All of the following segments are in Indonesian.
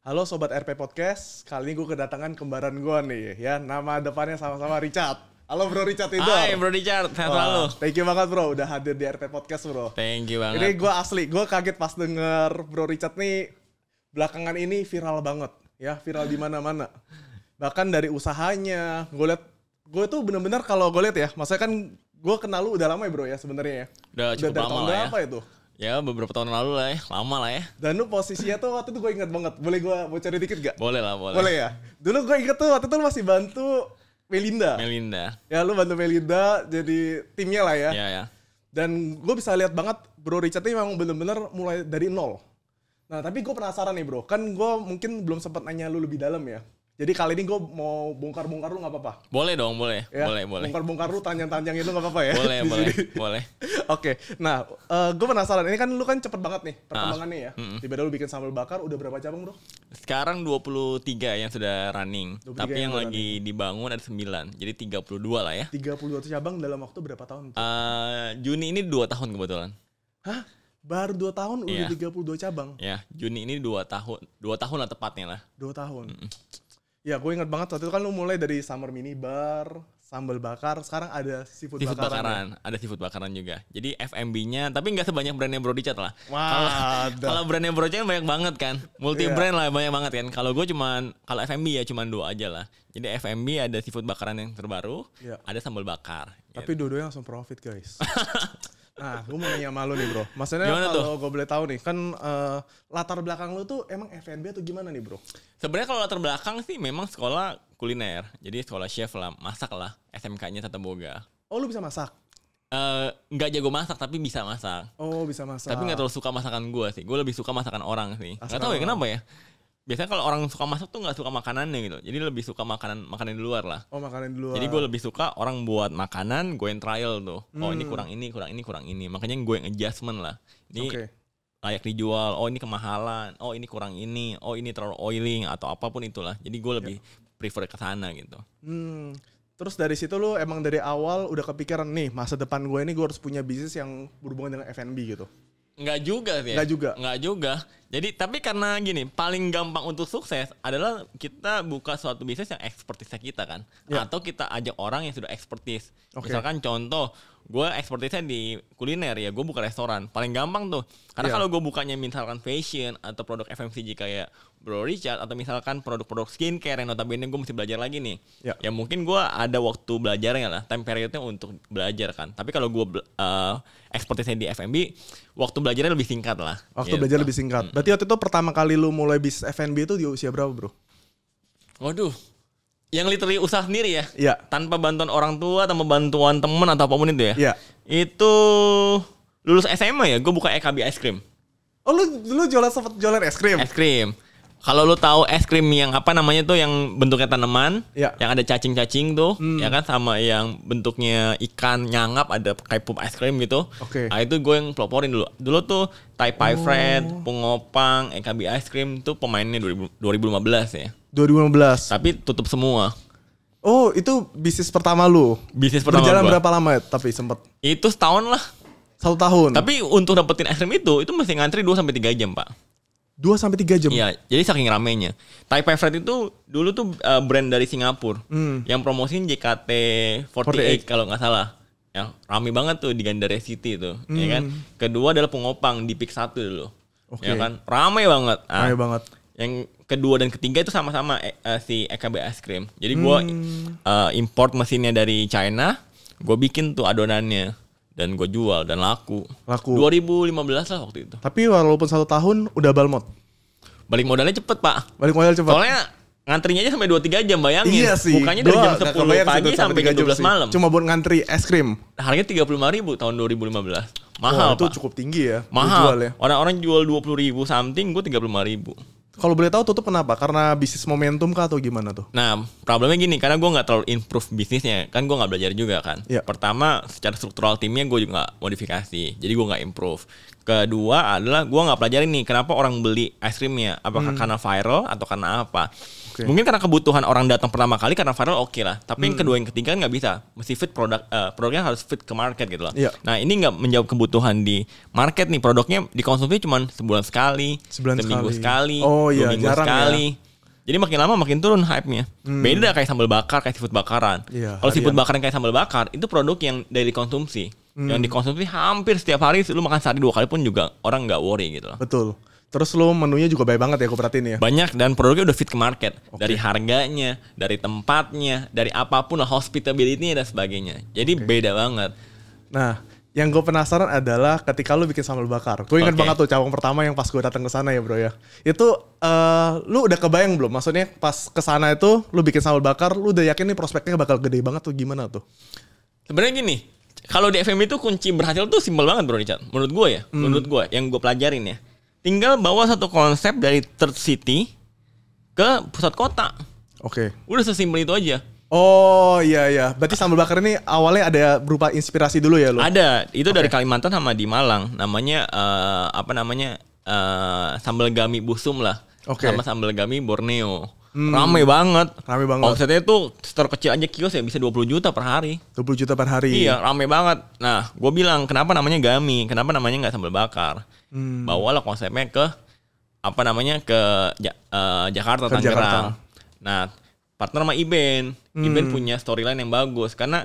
Halo Sobat RP Podcast, kali ini gue kedatangan kembaran gue nih ya, nama depannya sama-sama Richard. Halo Bro Richard itu. Hai Bro Richard, sehat selalu. Thank you banget bro, udah hadir di RP Podcast bro. Thank you Ini banget. gue asli, gue kaget pas denger Bro Richard nih belakangan ini viral banget ya, viral di mana-mana. Bahkan dari usahanya, gue liat, gue tuh bener-bener kalau gue liat ya, maksudnya kan gue kenal lu udah lama ya bro ya sebenarnya ya. Udah cukup dari lama tahun ya. berapa itu? Ya beberapa tahun lalu lah ya, lama lah ya. Dan lu posisinya tuh waktu itu gue inget banget, boleh gue bocorin dikit gak? Boleh lah, boleh. Boleh ya? Dulu gue inget tuh waktu itu lu masih bantu Melinda. Melinda. Ya lu bantu Melinda jadi timnya lah ya. Ya ya. Dan gue bisa lihat banget Bro Richard ini memang bener-bener mulai dari nol. Nah tapi gue penasaran nih bro, kan gue mungkin belum sempat nanya lu lebih dalam ya. Jadi kali ini gue mau bongkar-bongkar lu nggak apa-apa. Boleh dong, boleh. Ya? Boleh, boleh. Bongkar-bongkar lu, tanjang-tanjangin lu nggak apa-apa ya. Boleh, boleh, boleh. Oke, nah gue penasaran. Ini kan lu kan cepet banget nih perkembangannya ya. mm-mm. Tiba-tiba lu bikin sambal bakar, udah berapa cabang bro? Sekarang 23 yang sudah running, 23 tapi yang yang udah lagi dibangun ada 9. Jadi 32 lah ya. 32 cabang dalam waktu berapa tahun? tuh? Eh, Juni ini 2 tahun kebetulan. Hah? Baru 2 tahun udah Iya. 32 cabang? Ya, Juni ini 2 tahun. 2 tahun lah tepatnya lah. 2 tahun. Ya gue inget banget waktu itu kan lu mulai dari summer mini bar, sambal bakar, sekarang ada seafood, Seafood bakaran. ya? bakaran, ada seafood bakaran juga. Jadi FMB-nya, tapi nggak sebanyak brandnya Bro Richard lah. Wah. Kalau brandnya Bro Richard banyak banget kan, multi Iya. brand lah banyak banget kan. Kalau gue cuman, kalau FMB ya cuman dua aja lah. Jadi FMB ada seafood bakaran yang terbaru, Iya. ada sambal bakar. Tapi dua-duanya langsung profit guys. nah, gue mau nanya sama lu nih bro. Maksudnya Gimana kalau gue boleh tahu nih, kan eh, latar belakang lu tuh emang F&B atau gimana nih bro? Sebenarnya kalau latar belakang sih memang sekolah kuliner, jadi sekolah chef lah, masak lah, SMK-nya Tata Boga. Oh lu bisa masak? Eh, nggak jago masak tapi bisa masak. Oh bisa masak. Tapi nggak terlalu suka masakan gue sih. Gue lebih suka masakan orang sih. Nggak tahu ya kenapa ya. Biasanya kalau orang suka masak tuh nggak suka makanannya gitu. Jadi lebih suka makanan makanan di luar lah. Oh makanan dulu. Jadi gue lebih suka orang buat makanan, gue yang trial tuh. Oh ini Hmm. kurang ini, kurang ini, kurang ini. Makanya gue yang adjustment lah. Ini Oke. layak dijual. Oh ini kemahalan. Oh ini kurang ini. Oh ini terlalu oiling atau apa pun itulah. Jadi gue lebih prefer ke sana gitu. Hmm. Terus dari situ lu emang dari awal udah kepikiran nih masa depan gue ini gue harus punya bisnis yang berhubungan dengan F&B gitu. Nggak juga sih. ya. Nggak juga? Nggak juga. Jadi tapi karena gini, paling gampang untuk sukses adalah kita buka suatu bisnis yang ekspertisnya kita kan. Ya. Atau kita ajak orang yang sudah ekspertis. Oke. Misalkan contoh, gue ekspertisnya di kuliner ya, gue buka restoran. Paling gampang tuh. Karena Ya. kalau gue bukanya misalkan fashion atau produk FMCG kayak Bro Richard atau misalkan produk-produk skincare yang notabene gue mesti belajar lagi nih. Ya. Ya mungkin gue ada waktu belajarnya lah, time periodnya untuk belajar kan. Tapi kalau gue uh, ekspertisnya di FMB, waktu belajarnya lebih singkat lah. Waktu Gitu. belajar lebih singkat. Berarti waktu itu pertama kali lu mulai bisnis F&B itu di usia berapa bro? Waduh, yang literally usaha sendiri ya, Iya. tanpa bantuan orang tua, tanpa bantuan temen atau apa pun itu ya. Iya. Itu lulus SMA ya, gue buka EKB es krim. Oh lu lu jualan sempet jualan es krim? Es krim. Kalau lu tahu es krim yang apa namanya tuh yang bentuknya tanaman, Iya. yang ada cacing-cacing tuh, Hmm. ya kan sama yang bentuknya ikan nyangap ada kayak pup es krim gitu. Oke. Nah itu gue yang peloporin dulu. Dulu tuh Thai Pie Oh. Fred, Pungopang, EKB Ice Cream tuh pemainnya 2000 2015 ya. 2015. Tapi tutup semua. Oh itu bisnis pertama lu? Bisnis pertama Berjalan gua. berapa lama ya? Tapi sempet Itu setahun lah. satu tahun. Tapi untuk dapetin es krim itu, itu mesti ngantri 2 sampai 3 jam, Pak. 2 sampai 3 jam. Iya, jadi saking ramenya. Thai Pie Fred itu dulu tuh uh, brand dari Singapura. Hmm. Yang promosiin JKT48 kalau nggak salah. Yang rame banget tuh di Gandara City tuh, ya kan. Kedua adalah Pengopang di Pik 1 dulu. Hmm. Oke. Ya kan? Rame banget. Ah, Rame banget. Yang kedua dan ketiga itu sama-sama eh, si EKB Ice Cream. Jadi gua Hmm. import mesinnya dari China, gue bikin tuh adonannya dan gue jual dan laku. Laku. 2015 lah waktu itu. Tapi walaupun satu tahun udah balmot. Balik modalnya cepet pak. Balik modal cepat. Soalnya ngantrinya aja sampai 2-3 jam bayangin. Iya sih. Bukanya dari jam nggak 10 kebayang sih pagi sampai jam 3 12 sih. malam. Cuma buat ngantri es krim. Harganya 35 ribu tahun 2015. Wah, Mahal itu pak. cukup tinggi ya. Mahal. Jual ya. Orang-orang jual 20 ribu something, gue 35 ribu. Kalau boleh tahu tutup kenapa? Karena bisnis momentum kah atau gimana tuh? Nah, problemnya gini, karena gue nggak terlalu improve bisnisnya, kan gue nggak belajar juga kan. Iya. Pertama, secara struktural timnya gue juga nggak modifikasi, jadi gue nggak improve. Kedua adalah gua nggak pelajarin nih kenapa orang beli es krimnya, apakah karena viral atau karena apa. Oke. Mungkin karena kebutuhan orang datang pertama kali karena viral oke lah. Tapi yang kedua yang ketiga kan nggak bisa, mesti fit produk eh, produknya harus fit ke market gitu loh. Iya. Nah ini nggak menjawab kebutuhan di market nih produknya dikonsumsi cuma sebulan sekali, Sebulan seminggu sekali. sekali, Oh, dua iya, minggu jarang ya. sekali. Jadi makin lama makin turun hype-nya. Beda kayak sambal bakar, kayak seafood bakaran. Iya, Kalau seafood harian. bakar yang kayak sambal bakar itu produk yang dari konsumsi. Yang dikonsumsi hampir setiap hari lu makan sehari dua kali pun juga orang nggak worry gitu loh. Betul. Terus lu menunya juga baik banget ya gue perhatiin ya. Banyak dan produknya udah fit ke market. Dari harganya, dari tempatnya, dari apa pun lah hospitality dan sebagainya. Jadi beda banget. Nah, yang gue penasaran adalah ketika lu bikin sambal bakar. Gue ingat Oke. banget tuh cabang pertama yang pas gue datang ke sana ya bro ya. Itu eh lu udah kebayang belum? Maksudnya pas ke sana itu lu bikin sambal bakar, lu udah yakin nih prospeknya bakal gede banget tuh gimana tuh? Sebenarnya gini, kalau di FM itu kunci berhasil tuh simpel banget bro Richard. Menurut gue ya, menurut gue yang gue pelajarin ya. Tinggal bawa satu konsep dari third city ke pusat kota. Oke. Udah sesimpel itu aja. Oh iya iya. Berarti sambal bakar ini awalnya ada berupa inspirasi dulu ya lu? Ada, itu dari Kalimantan sama di Malang. Namanya eh, apa namanya? eh, sambal gami busum lah. Oke. Sama sambal gami Borneo. Rame banget. Rame banget. Omsetnya tuh store kecil aja kios ya bisa 20 juta per hari. 20 juta per hari. Iya, rame banget. Nah, gue bilang kenapa namanya gami? Kenapa namanya nggak sambal bakar? Hmm. Bawalah konsepnya ke apa namanya ke Ja- eh, Jakarta, Ke Tangerang. Jakarta. Nah, partner sama Iben. Iben punya storyline yang bagus karena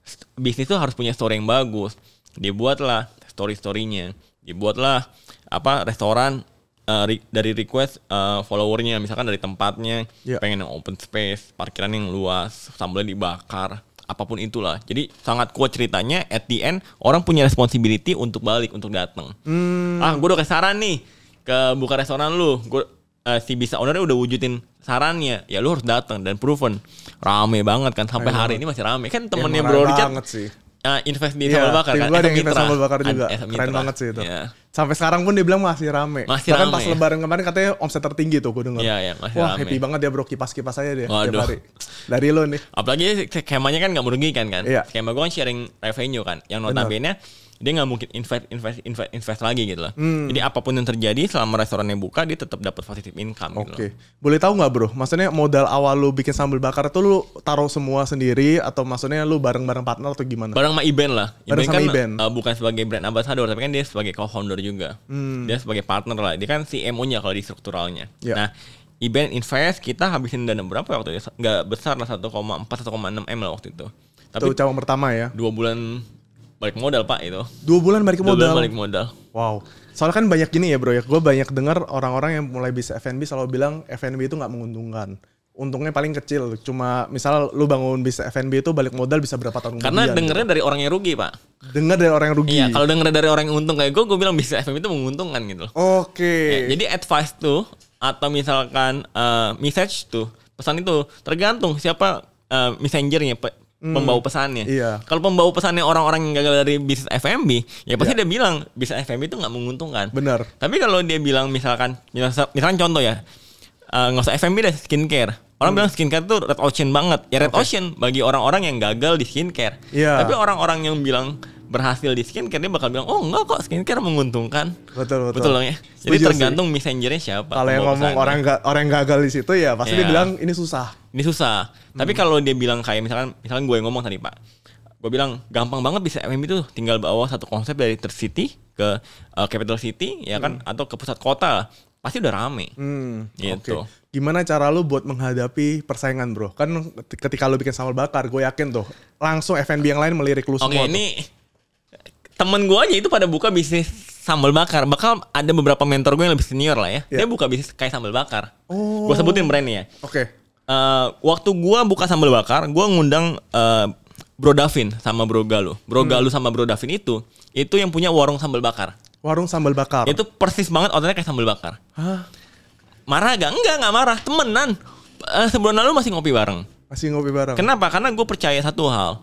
st- bisnis tuh harus punya story yang bagus. Dibuatlah story-storynya. Dibuatlah apa restoran eh, re- dari request eh, followernya misalkan dari tempatnya Iya. pengen yang open space, parkiran yang luas, sambalnya dibakar, apa pun itulah. Jadi sangat kuat ceritanya. At the end orang punya responsibility untuk balik untuk datang. Hmm. Ah, gue udah kasih saran nih ke buka restoran lu. Gue eh, si bisa ownernya udah wujudin sarannya. Ya lu harus datang dan proven. Rame banget kan sampai Rame hari ini masih rame. Kan Ya, temennya marah Bro Richard banget sih. Eh, invest di Iya, sambal bakar tim kan. ada yang invest sambal bakar juga. SM Keren banget sih itu. Iya. Sampai sekarang pun dia bilang masih rame. Masih Bahkan rame. pas lebaran kemarin katanya omset tertinggi tuh gue denger. Iya, iya, masih Wah rame. happy banget ya bro kipas-kipas aja dia tiap Waduh. hari. Dari lo nih. Apalagi skemanya kan nggak merugikan kan. Iya. Skema gue kan sharing revenue kan. Yang notabene dia nggak mungkin invest invest invest invest lagi gitu loh. Hmm. Jadi apa pun yang terjadi selama restorannya buka dia tetap dapat positive income gitu Oke. loh. Boleh tahu nggak bro? Maksudnya modal awal lu bikin sambal bakar itu lu taruh semua sendiri atau maksudnya lu bareng-bareng partner atau gimana? Bareng sama Iben lah. Bareng Iben sama kan Iben. uh, bukan sebagai brand ambassador tapi kan dia sebagai co-founder juga. Hmm. Dia sebagai partner lah. Dia kan CMO-nya kalau di strukturalnya. Iya. Nah, Iben invest kita habisin dana berapa waktu itu? Nggak besar lah 1,4 1,6 M lah waktu itu. Tapi itu cabang pertama ya. dua bulan balik modal pak itu. Dua bulan balik Dua bulan modal. balik modal. Wow. Soalnya kan banyak gini ya bro ya. Gue banyak dengar orang-orang yang mulai bisa F&B selalu bilang F&B itu nggak menguntungkan. Untungnya paling kecil. Cuma misal lu bangun bisa F&B itu balik modal bisa berapa tahun Karena kemudian. dengernya dari orang yang rugi pak. Dengar dari orang yang rugi. Iya, kalau dengernya dari orang yang untung kayak gue, gue bilang bisa FM itu menguntungkan gitu. Oke. Ya, jadi advice tuh atau misalkan eh, message tuh pesan itu tergantung siapa eh, messengernya pe- pembawa pesannya. Iya. Kalau pembawa pesannya orang-orang yang gagal dari bisnis FMB, ya pasti dia bilang bisnis FMB itu nggak menguntungkan. Benar. Tapi kalau dia bilang misalkan misal- misalkan contoh ya eh, nggak usah FMB deh skincare. Orang Hmm. bilang skincare tuh red ocean banget. Ya red ocean bagi orang-orang yang gagal di skincare. Iya. Tapi orang-orang yang bilang berhasil di skincare dia bakal bilang, "Oh, enggak kok skincare menguntungkan." Betul betul. Betul dong ya. Jadi Setuju sih. tergantung messengernya siapa. Kalau yang ngomong pesannya. orang ga, orang yang gagal di situ ya pasti dia Iya. bilang ini susah. ini susah. Tapi Hmm. kalau dia bilang kayak misalkan misalkan gue yang ngomong tadi Pak. Gue bilang gampang banget bisa MM itu tinggal bawa satu konsep dari Third City ke uh, capital city ya kan atau ke pusat kota. Pasti udah rame. Hmm, Gitu. Oke. Gimana cara lu buat menghadapi persaingan, Bro? Kan ketika lu bikin sambal bakar, gue yakin tuh langsung F&B yang lain melirik lu Oke, semua. tuh. ini temen gue aja itu pada buka bisnis sambal bakar. Bakal ada beberapa mentor gue yang lebih senior lah ya. Iya. Dia buka bisnis kayak sambal bakar. Oh. Gue sebutin brandnya ya. Oke. Eh, waktu gua buka sambal bakar, gua ngundang eh, Bro Davin sama Bro Galuh. Bro Galuh sama Bro Davin itu itu yang punya warung sambal bakar. Warung sambal bakar. Itu persis banget outletnya kayak sambal bakar. Hah? Marah gak? Enggak, enggak marah. Temenan. Eh, sebulan lalu masih ngopi bareng. Masih ngopi bareng. Kenapa? Karena gue percaya satu hal.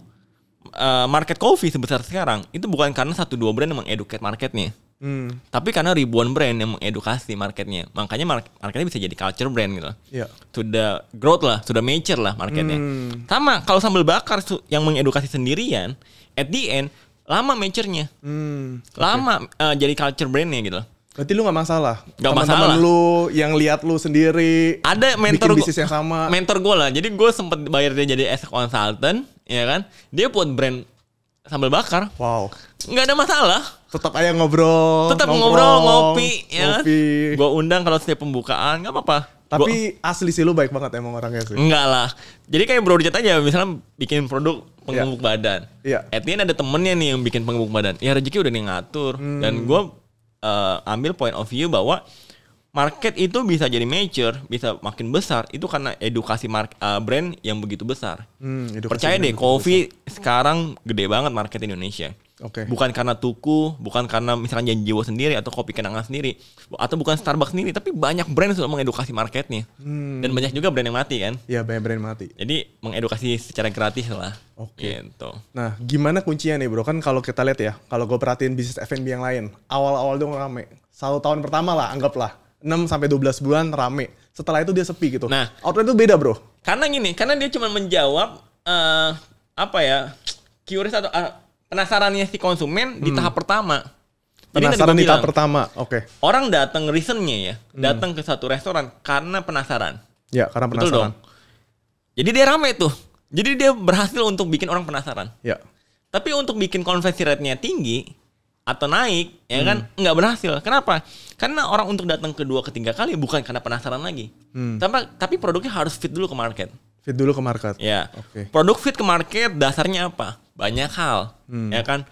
Eh, market coffee sebesar sekarang itu bukan karena satu dua brand yang mengeduket marketnya. Hmm. Tapi karena ribuan brand yang mengedukasi marketnya. Makanya mark- marketnya bisa jadi culture brand gitu. Iya. sudah growth lah, sudah mature lah marketnya. Hmm. Sama kalau sambal bakar yang mengedukasi sendirian, at the end lama mature-nya. Hmm. Lama eh, jadi culture brandnya gitu. Berarti lu gak masalah? Nggak Teman-teman masalah. lu yang lihat lu sendiri Ada mentor bikin gua- bisnis yang sama. mentor gue lah. Jadi gue sempet bayar dia jadi as consultant, ya kan? Dia buat brand sambal bakar, Wow. nggak ada masalah. Tetap aja ngobrol. Tetap ngobrol, ngopi, ya kan? Ngopi. Gue undang kalau setiap pembukaan, nggak apa-apa. Gua- Tapi asli sih lu baik banget emang orangnya sih. Enggak lah. Jadi kayak bro Jet aja misalnya bikin produk penggemuk badan. Iya. At the end ada temennya nih yang bikin penggemuk badan. Ya rezeki udah nih ngatur. Hmm. Dan gue ambil point of view bahwa market itu bisa jadi mature, bisa makin besar. Itu karena edukasi mark, eh, brand yang begitu besar. Hmm, Percaya deh, coffee sekarang gede banget market Indonesia. Oke. Bukan karena tuku, bukan karena misalnya Janjiwo sendiri atau kopi kenangan sendiri, atau bukan Starbucks sendiri, tapi banyak brand yang sudah mengedukasi marketnya. Hmm. Dan banyak juga brand yang mati kan. Iya banyak brand mati. Jadi mengedukasi secara gratis lah. Oke. Gitu. Nah, gimana kuncinya nih bro? Kan kalau kita lihat ya, kalau gue perhatiin bisnis F&B yang lain, awal-awal dong rame. Satu tahun pertama lah, anggaplah. 6 sampai 12 bulan rame. Setelah itu dia sepi gitu. Nah. outlet itu beda bro. Karena gini, karena dia cuma menjawab eh apa ya? Curious atau eh, penasarannya si konsumen di tahap pertama. Jadi Hmm. Penasaran di tahap pertama. Oke. Orang datang reasonnya ya, Hmm. datang ke satu restoran karena penasaran. Ya, karena Betul penasaran. dong. Jadi dia rame tuh. Jadi dia berhasil untuk bikin orang penasaran. Ya. Tapi untuk bikin conversion rate-nya tinggi atau naik, ya kan Hmm. nggak berhasil. Kenapa? Karena orang untuk datang kedua, ketiga kali bukan karena penasaran lagi. Hmm. Tapi, tapi produknya harus fit dulu ke market. Fit dulu ke market. Ya. Oke. Produk fit ke market dasarnya apa? Banyak hal, Hmm. ya kan?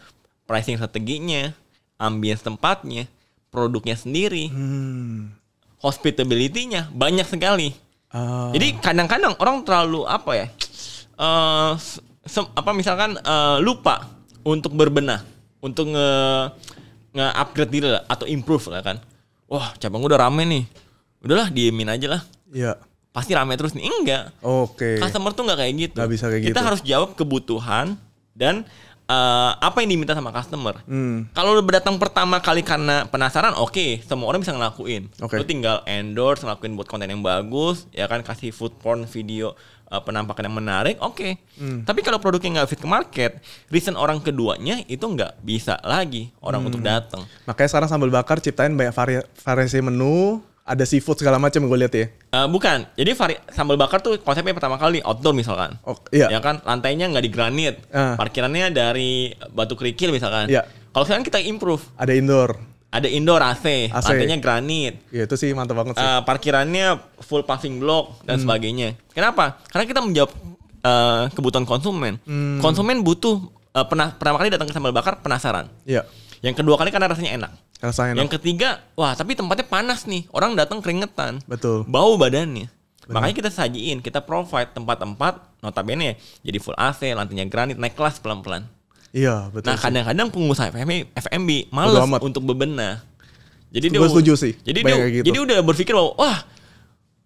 Pricing strateginya, ambience tempatnya, produknya sendiri, Hmm. hospitality-nya banyak sekali. Ah. Jadi kadang-kadang orang terlalu apa ya? se- apa misalkan eh, lupa untuk berbenah, untuk nge nge-upgrade diri lah atau improve lah kan. Wah, cabang udah rame nih. Udahlah diemin aja lah. Iya. Pasti rame terus nih. Enggak. Oke. Customer tuh nggak kayak gitu. Nggak bisa kayak Kita gitu. harus jawab kebutuhan dan eh, apa yang diminta sama customer. Hmm. Kalau lu datang pertama kali karena penasaran, oke, semua orang bisa ngelakuin. Oke. Lu tinggal endorse, ngelakuin buat konten yang bagus, ya kan kasih food porn video uh, penampakan yang menarik, oke. Hmm. Tapi kalau produknya nggak fit ke market, reason orang keduanya itu nggak bisa lagi orang Hmm. untuk datang. Makanya sekarang sambal bakar ciptain banyak vari- variasi menu, ada seafood segala macam gue lihat ya. Uh, bukan, jadi vari- sambal bakar tuh konsepnya pertama kali outdoor misalkan. Oh, iya. Ya kan, lantainya nggak di granit, Ah. parkirannya dari batu kerikil misalkan. Iya. Kalau sekarang kita improve, Ada indoor. ada indoor AC, AC. lantainya granit, Ya itu sih mantap banget sih. Eh, parkirannya full paving block dan Hmm. sebagainya. Kenapa? Karena kita menjawab eh, kebutuhan konsumen. Hmm. Konsumen butuh eh, pernah pertama kali datang ke sambal bakar penasaran. Iya. Yang kedua kali karena rasanya enak. Enak. Yang ketiga, wah tapi tempatnya panas nih. Orang datang keringetan. Betul. Bau badannya. Makanya kita sajiin, kita provide tempat-tempat notabene jadi full AC, lantainya granit, naik kelas pelan-pelan. Iya, betul. Nah kadang-kadang pengusaha FMB, FMB males untuk bebenah. Jadi Gua setuju sih, Jadi dia, gitu. jadi udah berpikir bahwa wah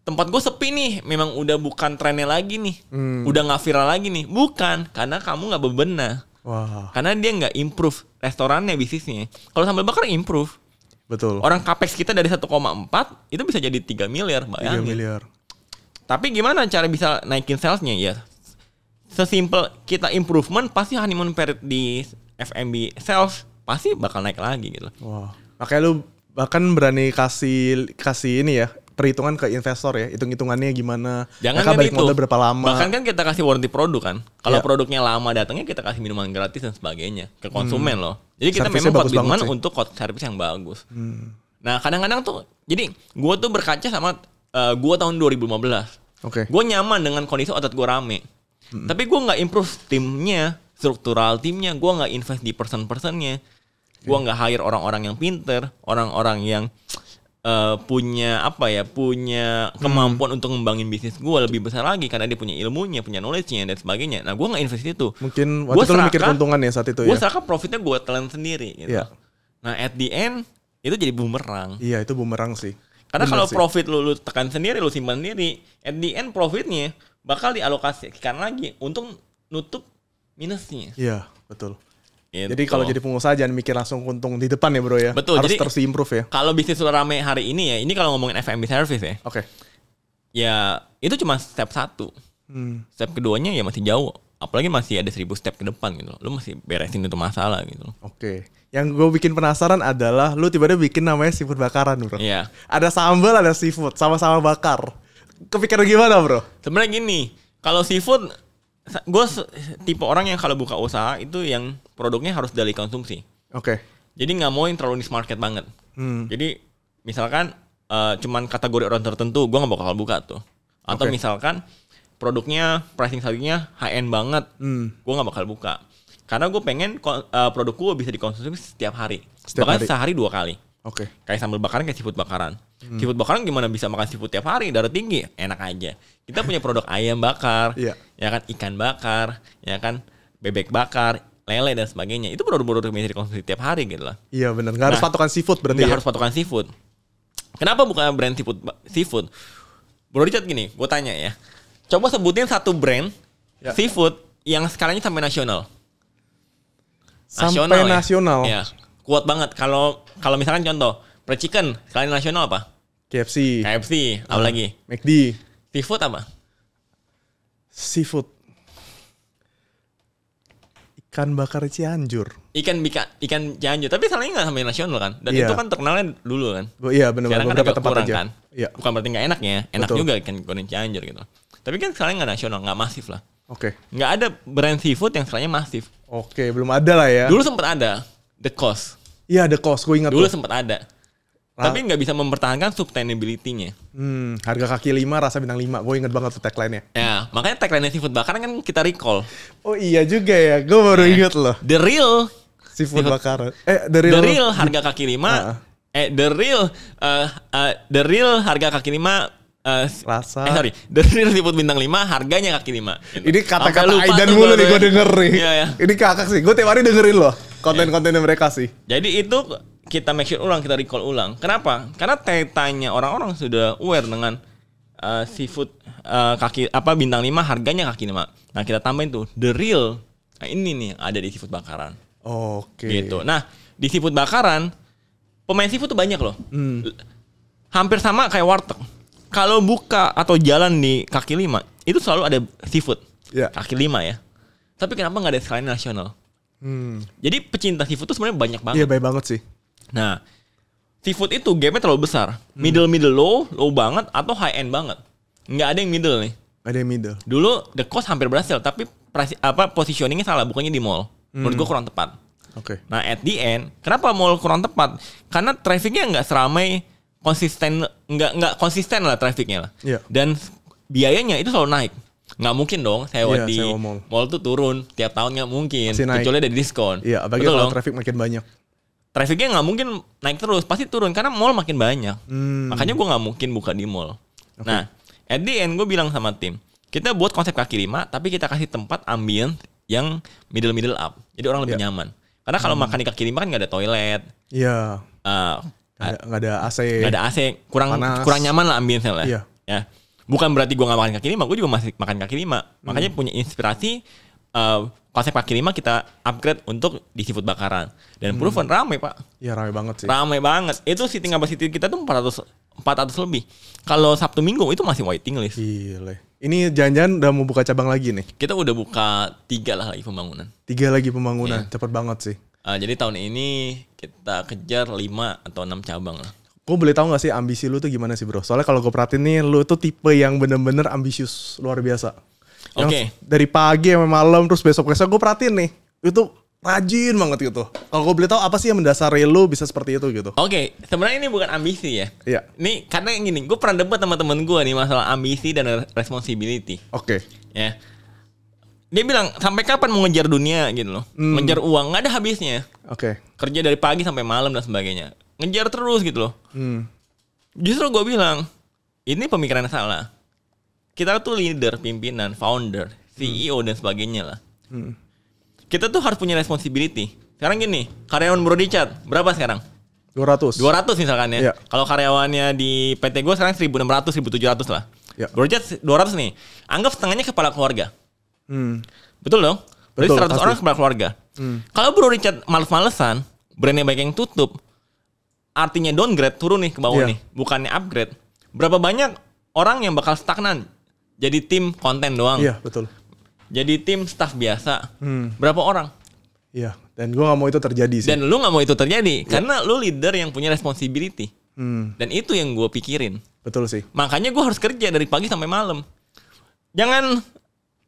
tempat gue sepi nih, memang udah bukan trennya lagi nih, Hmm. udah nggak viral lagi nih. Bukan, karena kamu nggak bebenah, Wah, karena dia nggak improve restorannya bisnisnya. Kalau sambal bakar improve, betul. orang capex kita dari 1,4 itu bisa jadi 3 miliar, 3 bayangin. miliar. Tapi gimana cara bisa naikin salesnya ya? Sesimpel kita improvement pasti honeymoon period di FMB sales pasti bakal naik lagi gitu. Wah. Makanya lu bahkan berani kasih kasih ini ya perhitungan ke investor ya, hitung-hitungannya gimana. Jangan mereka kan balik itu. modal berapa lama. Bahkan kan kita kasih warranty produk kan. Kalau Iya. produknya lama datangnya kita kasih minuman gratis dan sebagainya ke konsumen loh. Jadi kita Hmm. Servisnya memang banget sih. untuk servis yang bagus. Hmm. Nah kadang-kadang tuh, jadi gua tuh berkaca sama eh, gua tahun 2015. Oke. Gue nyaman dengan kondisi otot gue rame. Hmm. Tapi gue nggak improve timnya, struktural timnya. Gue nggak invest di person-personnya. Gue nggak hire orang-orang yang pinter, orang-orang yang eh, punya apa ya, punya Hmm. kemampuan untuk ngembangin bisnis gue lebih besar lagi karena dia punya ilmunya, punya knowledge-nya dan sebagainya. Nah gue nggak invest itu. Mungkin Gua waktu itu lu mikir keuntungan ya saat itu Gue ya. serahkan profitnya gue telan sendiri. Gitu. Iya. Nah at the end itu jadi bumerang. Iya, itu bumerang sih. Karena Bener kalau sih. profit lu, lu tekan sendiri, lu simpan sendiri, at the end profitnya bakal dialokasikan lagi untuk nutup minusnya. Iya, betul. Gitu. Jadi kalau jadi pengusaha jangan mikir langsung untung di depan ya bro ya. Betul, Harus jadi- terus improve ya. kalau bisnis lu rame hari ini ya, ini kalau ngomongin FMB service ya, Oke. ya itu cuma step satu. Hmm. Step keduanya ya masih jauh. apalagi masih ada seribu step ke depan gitu. Lu masih beresin itu masalah gitu. Oke. Yang gue bikin penasaran adalah lu tiba-tiba bikin namanya seafood bakaran, bro. Iya. Ada sambal, ada seafood, sama-sama bakar. Kepikiran gimana, bro? Sebenarnya gini, kalau seafood gue tipe orang yang kalau buka usaha itu yang produknya harus dari konsumsi. Oke. Jadi nggak mau yang terlalu niche market banget. Hmm. Jadi misalkan eh, cuman kategori orang tertentu, gue nggak bakal buka tuh. Atau Oke. misalkan produknya pricing selanjutnya high end banget, Hmm. gue nggak bakal buka. Karena gue pengen eh, produk gue bisa dikonsumsi setiap hari. Setiap Bahkan hari. sehari dua kali. Oke. Kayak sambal bakaran kayak seafood bakaran. Seafood bakaran gimana bisa makan seafood tiap hari? Darah tinggi, enak aja. Kita punya produk ayam bakar, Iya. ya kan ikan bakar, ya kan bebek bakar, lele dan sebagainya. Itu produk-produk yang bisa dikonsumsi tiap hari gitu lah. Iya benar. Nggak harus Nah, patokan seafood berarti Nggak ya? harus patokan seafood. Kenapa bukan brand seafood? Seafood. Bro Richard gini, gue tanya ya. Coba sebutin satu brand Ya. seafood yang skalanya sampai nasional. Sampai ya. nasional. Ya, kuat banget. Kalau kalau misalkan contoh, fried chicken skalanya nasional apa? KFC, KFC, apa Ah. lagi? McD, Seafood apa? seafood. Ikan bakar Cianjur. Ikan bika, ikan Cianjur, tapi skalanya nggak sampai nasional kan? Dan Iya. itu kan terkenalnya dulu kan. Oh, iya benar Sekarang kan agak tempat kurang aja. kan. Iya. Bukan berarti nggak enak ya, enak Betul. juga ikan goreng Cianjur gitu. Tapi kan skalanya nggak nasional, nggak masif lah. Oke. nggak ada brand seafood yang skalanya masif. Oke, belum ada lah ya. Dulu sempat ada The Cost. Iya, ada cost, gue ingat Dulu sempat ada. Tapi nggak bisa mempertahankan sustainability-nya. Hmm, harga kaki 5, rasa bintang 5. Gue inget banget tuh tagline-nya. Ya, makanya tagline seafood bakaran kan kita recall. Oh iya juga ya, gue baru Iya. inget loh. The real, Seafood, Seafood- bakar. Eh, dari the real harga kaki lima. Ah. Eh, the real, uh, uh, the real harga kaki lima. Uh, Rasa. Eh sorry, the real seafood bintang lima harganya kaki lima. Gitu. Ini kata-kata Aidan mulu gua nih gue ya. denger nih. Iya ya. Ini kakak sih, gue tiap hari dengerin loh konten-kontennya mereka sih. Jadi itu kita make sure ulang, kita recall ulang. Kenapa? Karena tanya orang-orang sudah aware dengan uh, seafood uh, kaki apa bintang 5 harganya kaki 5. Nah, kita tambahin tuh the real. Nah, ini nih ada di seafood bakaran. Oke. Gitu. Nah, di seafood bakaran pemain seafood tuh banyak loh. Hmm. Hampir sama kayak warteg. Kalau buka atau jalan di kaki 5, itu selalu ada seafood. Iya. Kaki 5 ya. Tapi kenapa nggak ada sekalian nasional? Hmm. Jadi pecinta seafood tuh sebenarnya banyak banget. Iya baik banget sih. Nah, seafood itu gapnya terlalu besar. Middle middle low, low banget atau high end banget. Nggak ada yang middle nih. Ada yang middle. Dulu the cost hampir berhasil, tapi price- apa positioningnya salah, bukannya di mall. Menurut gua kurang tepat. Oke. Nah, at the end, kenapa mall kurang tepat? Karena trafficnya nggak seramai konsisten, nggak nggak konsisten lah trafficnya lah. Iya. Dan biayanya itu selalu naik. Nggak mungkin dong sewa Iya, di sewa mall. mall. tuh turun tiap tahun nggak mungkin. Naik. Kecuali ada diskon. Iya, apalagi Betul kalau traffic makin banyak. Trafficnya nggak mungkin naik terus, pasti turun karena mall makin banyak. Hmm. Makanya gue nggak mungkin buka di mall. Nah, at the end gue bilang sama tim, kita buat konsep kaki lima, tapi kita kasih tempat ambient yang middle middle up, jadi orang lebih Iya. nyaman. Karena kalau makan di kaki lima kan nggak ada toilet, Iya. Nggak ada, nggak ada AC. nggak ada AC, kurang Panas. kurang nyaman lah ambience lah. Iya. Ya, bukan berarti gue nggak makan kaki lima, gue juga masih makan kaki lima. Makanya punya inspirasi eh, konsep kaki lima kita upgrade untuk di seafood bakaran dan proven rame pak. Iya ramai banget sih. Ramai banget. Itu sitting capacity kita tuh 400 400 lebih. Kalau Sabtu Minggu itu masih waiting list. Gile. Ini jangan-jangan udah mau buka cabang lagi nih. Kita udah buka tiga lah lagi pembangunan. Tiga lagi pembangunan. Iya. Cepet banget sih. Ah, jadi tahun ini kita kejar 5 atau 6 cabang lah. Gue boleh tahu gak sih ambisi lu tuh gimana sih bro? Soalnya kalau gue perhatiin nih, lu tuh tipe yang bener-bener ambisius luar biasa. Oke. Dari pagi sampai malam terus besok besok gue perhatiin nih, itu rajin banget gitu. Kalau gue boleh tahu apa sih yang mendasari lu bisa seperti itu gitu? Oke, sebenarnya ini bukan ambisi ya. Iya. Ini karena yang gini, gue pernah debat sama temen gue nih masalah ambisi dan responsibility. Oke. Ya. Dia bilang sampai kapan mau ngejar dunia gitu loh, Hmm. ngejar uang nggak ada habisnya. Oke. Kerja dari pagi sampai malam dan sebagainya, ngejar terus gitu loh. Hmm. Justru gue bilang ini pemikiran salah. Kita tuh leader, pimpinan, founder, CEO dan sebagainya lah. Hmm. Kita tuh harus punya responsibility. Sekarang gini, karyawan Bro Richard berapa sekarang? 200. 200 misalkan ya. Iya. Kalau karyawannya di PT gue sekarang 1600, 1700 lah. Iya. Bro Richard 200 nih. Anggap setengahnya kepala keluarga. Hmm. Betul dong? Berarti Betul, 100 pasti. orang kepala keluarga. Hmm. Kalau Bro Richard males-malesan, brandnya baik yang tutup, artinya downgrade turun nih ke bawah Iya. nih, bukannya upgrade. Berapa banyak orang yang bakal stagnan jadi tim konten doang. Iya betul. jadi tim staff biasa. Hmm. Berapa orang? Iya. Dan gue nggak mau itu terjadi sih. Dan lu nggak mau itu terjadi karena lu leader yang punya responsibility. Hmm. Dan itu yang gue pikirin. Betul sih. Makanya gue harus kerja dari pagi sampai malam. Jangan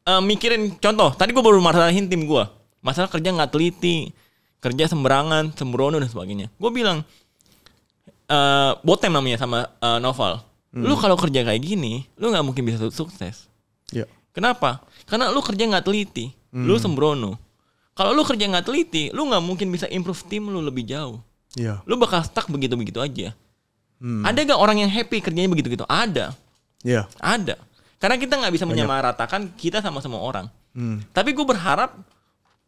eh, mikirin contoh. Tadi gue baru marahin tim gue. Masalah kerja nggak teliti, kerja sembarangan, sembrono dan sebagainya. Gue bilang, eh botem namanya sama eh, Noval. Lu kalau kerja kayak gini, lu nggak mungkin bisa su- sukses. Iya. Kenapa? Karena lu kerja nggak teliti, lu sembrono. Kalau lu kerja nggak teliti, lu nggak mungkin bisa improve tim lu lebih jauh. Iya. Lu bakal stuck begitu-begitu aja. Hmm. Ada gak orang yang happy kerjanya begitu-gitu? Ada. Iya. Ada. Karena kita nggak bisa menyamaratakan kita sama semua orang. Hmm. Tapi gue berharap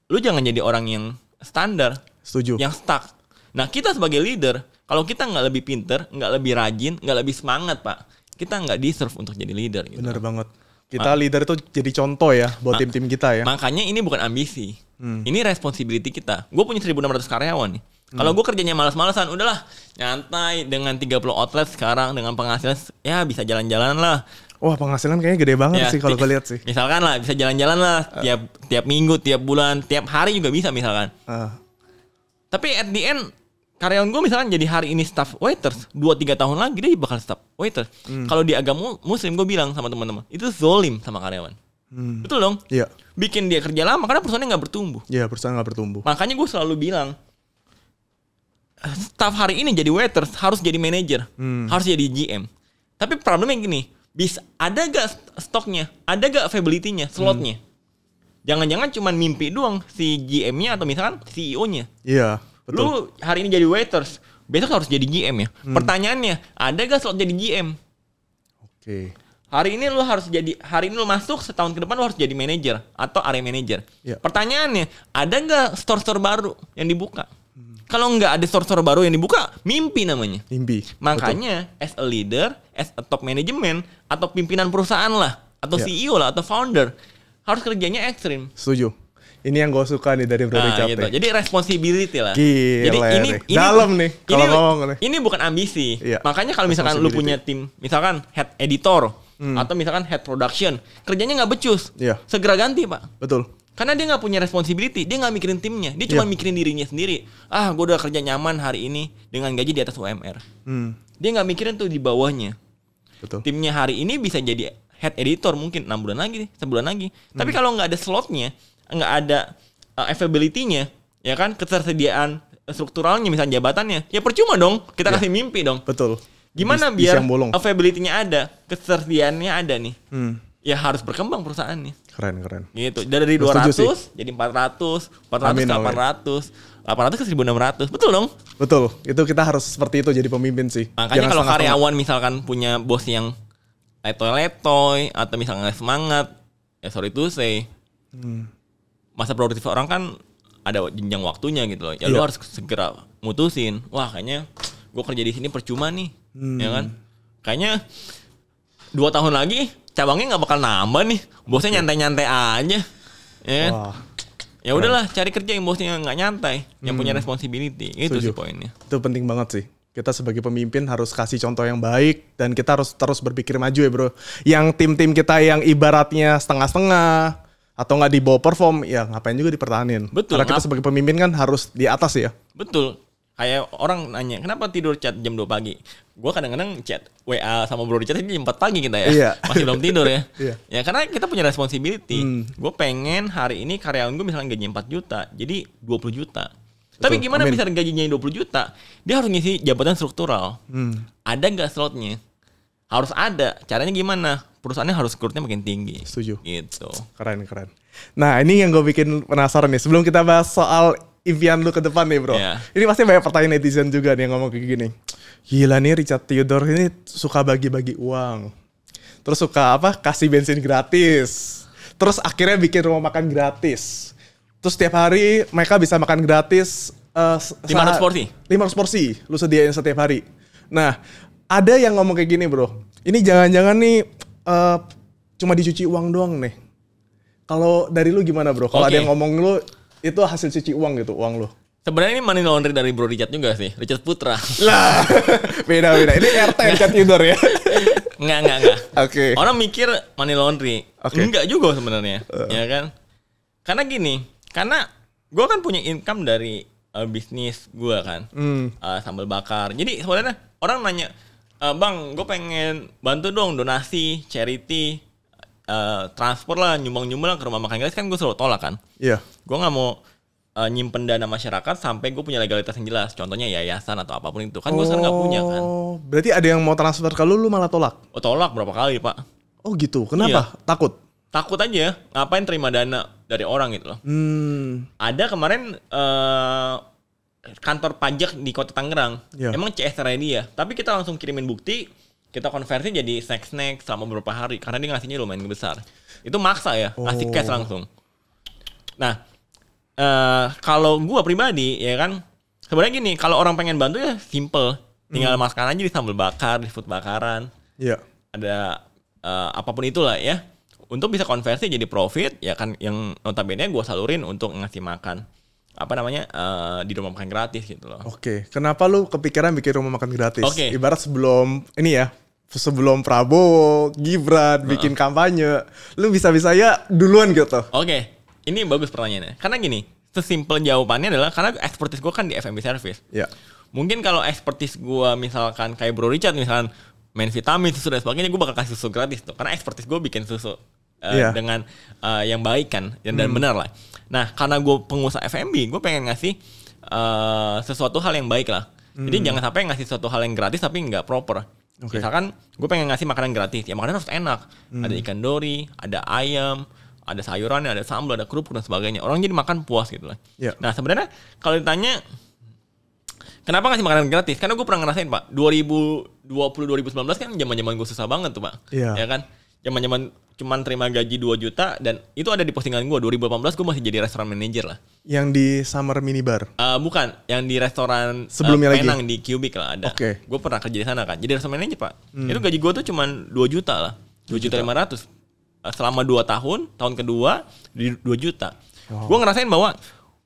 lu jangan jadi orang yang standar, Setuju. yang stuck. Nah kita sebagai leader, kalau kita nggak lebih pinter, nggak lebih rajin, nggak lebih semangat pak, kita nggak deserve untuk jadi leader. Gitu. Bener banget. Kita leader itu jadi contoh ya buat tim-tim kita ya. Makanya ini bukan ambisi, Hmm. ini responsibility kita. Gue punya 1.600 karyawan nih. Kalau gue kerjanya malas-malasan, udahlah nyantai dengan 30 outlet sekarang dengan penghasilan ya bisa jalan-jalan lah. Wah penghasilan kayaknya gede banget Ya, sih kalau gue lihat sih. Misalkan lah bisa jalan-jalan lah tiap tiap minggu, tiap bulan, tiap hari juga bisa misalkan. Ah, Tapi at the end karyawan gue misalkan jadi hari ini staff waiters, 2 3 tahun lagi dia bakal staff waiters. Hmm. Kalau di agama muslim gue bilang sama teman-teman, itu zolim sama karyawan. hmm. Betul dong? Iya. Bikin dia kerja lama karena perusahaannya nggak bertumbuh. Iya perusahaan nggak bertumbuh. Makanya gue selalu bilang staff hari ini jadi waiters harus jadi manajer, Hmm. harus jadi GM. Tapi problemnya gini, bisa ada gak st- stoknya, ada gak availability-nya, slotnya. Jangan-jangan cuman mimpi doang si GM-nya atau misalkan CEO-nya. Iya. Betul. Lu hari ini jadi waiters, besok harus jadi GM ya. Hmm. Pertanyaannya, ada gak slot jadi GM? Oke. Hari ini lu harus jadi hari ini lu masuk setahun ke depan lu harus jadi manajer atau area manager. Iya. Pertanyaannya, ada nggak store-store baru yang dibuka? Hmm. Kalau nggak ada store-store baru yang dibuka, mimpi namanya. Mimpi. Makanya as a leader, as a top management atau pimpinan perusahaan lah atau Iya. CEO lah atau founder harus kerjanya ekstrim. Setuju. Ini yang gue suka nih dari Bro Nah, Richard gitu. nih. Jadi responsibility lah. Gila Jadi ini, nih. ini Dalam nih kalau ini, ngomong nih. Ini bukan ambisi. Iya. Makanya kalau misalkan lu punya tim, misalkan head editor Hmm. atau misalkan head production, kerjanya nggak becus. Iya. Segera ganti pak. Betul. Karena dia nggak punya responsibility, dia nggak mikirin timnya, dia cuma Iya. mikirin dirinya sendiri. Ah, gue udah kerja nyaman hari ini dengan gaji di atas UMR. Hmm. Dia nggak mikirin tuh di bawahnya. Betul. Timnya hari ini bisa jadi head editor mungkin enam bulan lagi, sebulan lagi. Hmm. Tapi kalau nggak ada slotnya, nggak ada uh, availability-nya, ya kan ketersediaan strukturalnya misalnya jabatannya, ya percuma dong. Kita kasih mimpi dong. Betul. Gimana Bis- biar availability-nya ada, ketersediaannya ada nih. Hmm. Ya harus berkembang perusahaannya. Keren keren. Gitu. Dari Gua 200 setuju jadi 400, 400 Amin, ke amin. 800, 800 ke 1600. Betul dong? Betul. Itu kita harus seperti itu jadi pemimpin sih. Makanya Jangan kalau karyawan misalkan punya bos yang letoy-letoy atau misalnya semangat, ya sorry to say, Hmm. Masa produktif orang kan ada jenjang waktunya gitu loh. Ya lu Iya. harus segera mutusin. Wah kayaknya gue kerja di sini percuma nih, Hmm. ya kan? Kayaknya dua tahun lagi cabangnya nggak bakal nambah nih. Bosnya nyantai-nyantai aja, ya kan? Wah. Ya udahlah cari kerja yang bosnya nggak nyantai, yang punya responsibility. Itu Hmm. Setuju. sih poinnya. Itu penting banget sih. Kita sebagai pemimpin harus kasih contoh yang baik dan kita harus terus berpikir maju ya bro. Yang tim-tim kita yang ibaratnya setengah-setengah atau nggak di bawah perform, ya ngapain juga dipertahanin. Betul, Karena kita sebagai pemimpin kan harus di atas ya. Betul. Kayak orang nanya, kenapa tidur chat jam 2 pagi? Gue kadang-kadang chat WA sama bro di chat jam 4 pagi kita ya. Iya. Masih belum tidur ya. Iya. Ya karena kita punya responsibility. Hmm. Gue pengen hari ini karyawan gue misalnya gaji 4 juta, jadi 20 juta. Tapi Betul, gimana amin. bisa gajinya 20 juta? Dia harus ngisi jabatan struktural. Hmm. Ada nggak slotnya? Harus ada. Caranya gimana? Perusahaannya harus growth-nya makin tinggi. Setuju. Gitu. Keren keren. Nah ini yang gue bikin penasaran nih. Sebelum kita bahas soal impian lu ke depan nih bro. Iya. Ini pasti banyak pertanyaan netizen juga nih yang ngomong kayak gini. Gila nih Richard Theodore ini suka bagi-bagi uang. Terus suka apa? Kasih bensin gratis. Terus akhirnya bikin rumah makan gratis. Terus setiap hari mereka bisa makan gratis. eh, se- 500 saat- porsi? 500 porsi. Lu sediain setiap hari. Nah ada yang ngomong kayak gini bro. Ini jangan-jangan nih eh, cuma dicuci uang doang nih. Kalau dari lu gimana bro? Kalau Oke. ada yang ngomong lu itu hasil cuci uang gitu, uang lu. Sebenarnya ini money laundry dari Bro Richard juga sih, Richard Putra. Lah, beda beda. Ini RT chat Tudor ya. Enggak, enggak, enggak. Oke. Orang mikir money laundry. Oke. Enggak juga sebenarnya. Ya kan? Karena gini, karena gue kan punya income dari uh, bisnis gue kan. Hmm. Uh, sambal bakar. Jadi sebenarnya orang nanya, "Eh, "Bang, gue pengen bantu dong donasi, charity, uh, transfer lah, nyumbang-nyumbang ke rumah makan gratis." Kan gue selalu tolak kan. Iya. Gue nggak mau uh, nyimpen dana masyarakat sampai gue punya legalitas yang jelas. Contohnya yayasan atau apa pun itu. Kan gue sekarang nggak punya kan. Oh, berarti ada yang mau transfer ke lu, lu malah tolak. Oh, tolak berapa kali, Pak? Oh gitu. Kenapa? Takut. Takut aja, ngapain terima dana dari orang gitu loh. Hmm. Ada kemarin eh, kantor pajak di kota Tangerang. Iya. Emang CS ready ya, tapi kita langsung kirimin bukti, kita konversi jadi snack snack selama beberapa hari karena dia ngasihnya lumayan besar. Itu maksa ya, ngasih Oh. cash langsung. Nah, eh kalau gua pribadi ya kan, sebenarnya gini, kalau orang pengen bantu ya simple, tinggal Hmm. masukkan aja di sambal bakar, di food bakaran, Iya. ada eh, apa pun itulah ya untuk bisa konversi jadi profit ya kan yang notabene gue salurin untuk ngasih makan apa namanya eh, di rumah makan gratis gitu loh Oke. Kenapa lu kepikiran bikin rumah makan gratis? Oke. Ibarat sebelum ini ya, sebelum Prabowo, Gibran bikin kampanye, lu bisa-bisa ya duluan gitu. oke ini bagus pertanyaannya karena gini sesimpel jawabannya adalah karena expertise gue kan di F&B service Ya. mungkin kalau expertise gue misalkan kayak Bro Richard misalkan main vitamin susu dan sebagainya gue bakal kasih susu gratis tuh karena expertise gue bikin susu eh, Iya. dengan eh, yang baik kan dan, dan benar lah. Nah karena gue pengusaha F&B gue pengen ngasih eh, sesuatu hal yang baik lah. Jadi jangan sampai ngasih sesuatu hal yang gratis tapi nggak proper. Oke. misalkan gue pengen ngasih makanan gratis ya makanan harus enak. Ada ikan dori ada ayam ada sayurannya ada sambal ada kerupuk dan sebagainya. Orang jadi makan puas gitu lah. Iya. nah sebenarnya kalau ditanya Kenapa ngasih makanan gratis? Karena gue pernah ngerasain pak. 2020-2019 kan zaman zaman gue susah banget tuh pak. Iya. Ya kan zaman zaman cuman terima gaji 2 juta Dan itu ada di postingan gue 2018 gue masih jadi restoran manager lah Yang di Summer Minibar. Eh, Bukan Yang di restoran eh, Sebelumnya lagi? Penang di Cubic lah ada. Hmm. Gue pernah kerja di sana kan Jadi restoran manager pak Itu gaji gue tuh cuman 2 juta lah 2 juta 500 Eh, Selama 2 tahun Tahun kedua di 2 juta Oh. Gue ngerasain bahwa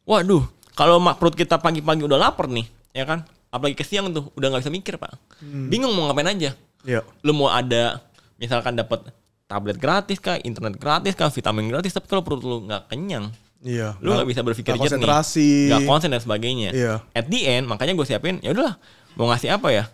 Waduh Kalau mak perut kita pagi-pagi udah lapar nih Ya kan Apalagi ke siang tuh Udah nggak bisa mikir pak Hmm. Bingung mau ngapain aja Iya. Lu mau ada Misalkan dapat tablet gratis kah Internet gratis kah Vitamin gratis Tapi kalau perut lu nggak kenyang Iya. lu nggak bisa berpikir jernih konsentrasi. nggak konsen dan sebagainya Iya. at the end makanya gue siapin ya udahlah mau ngasih apa ya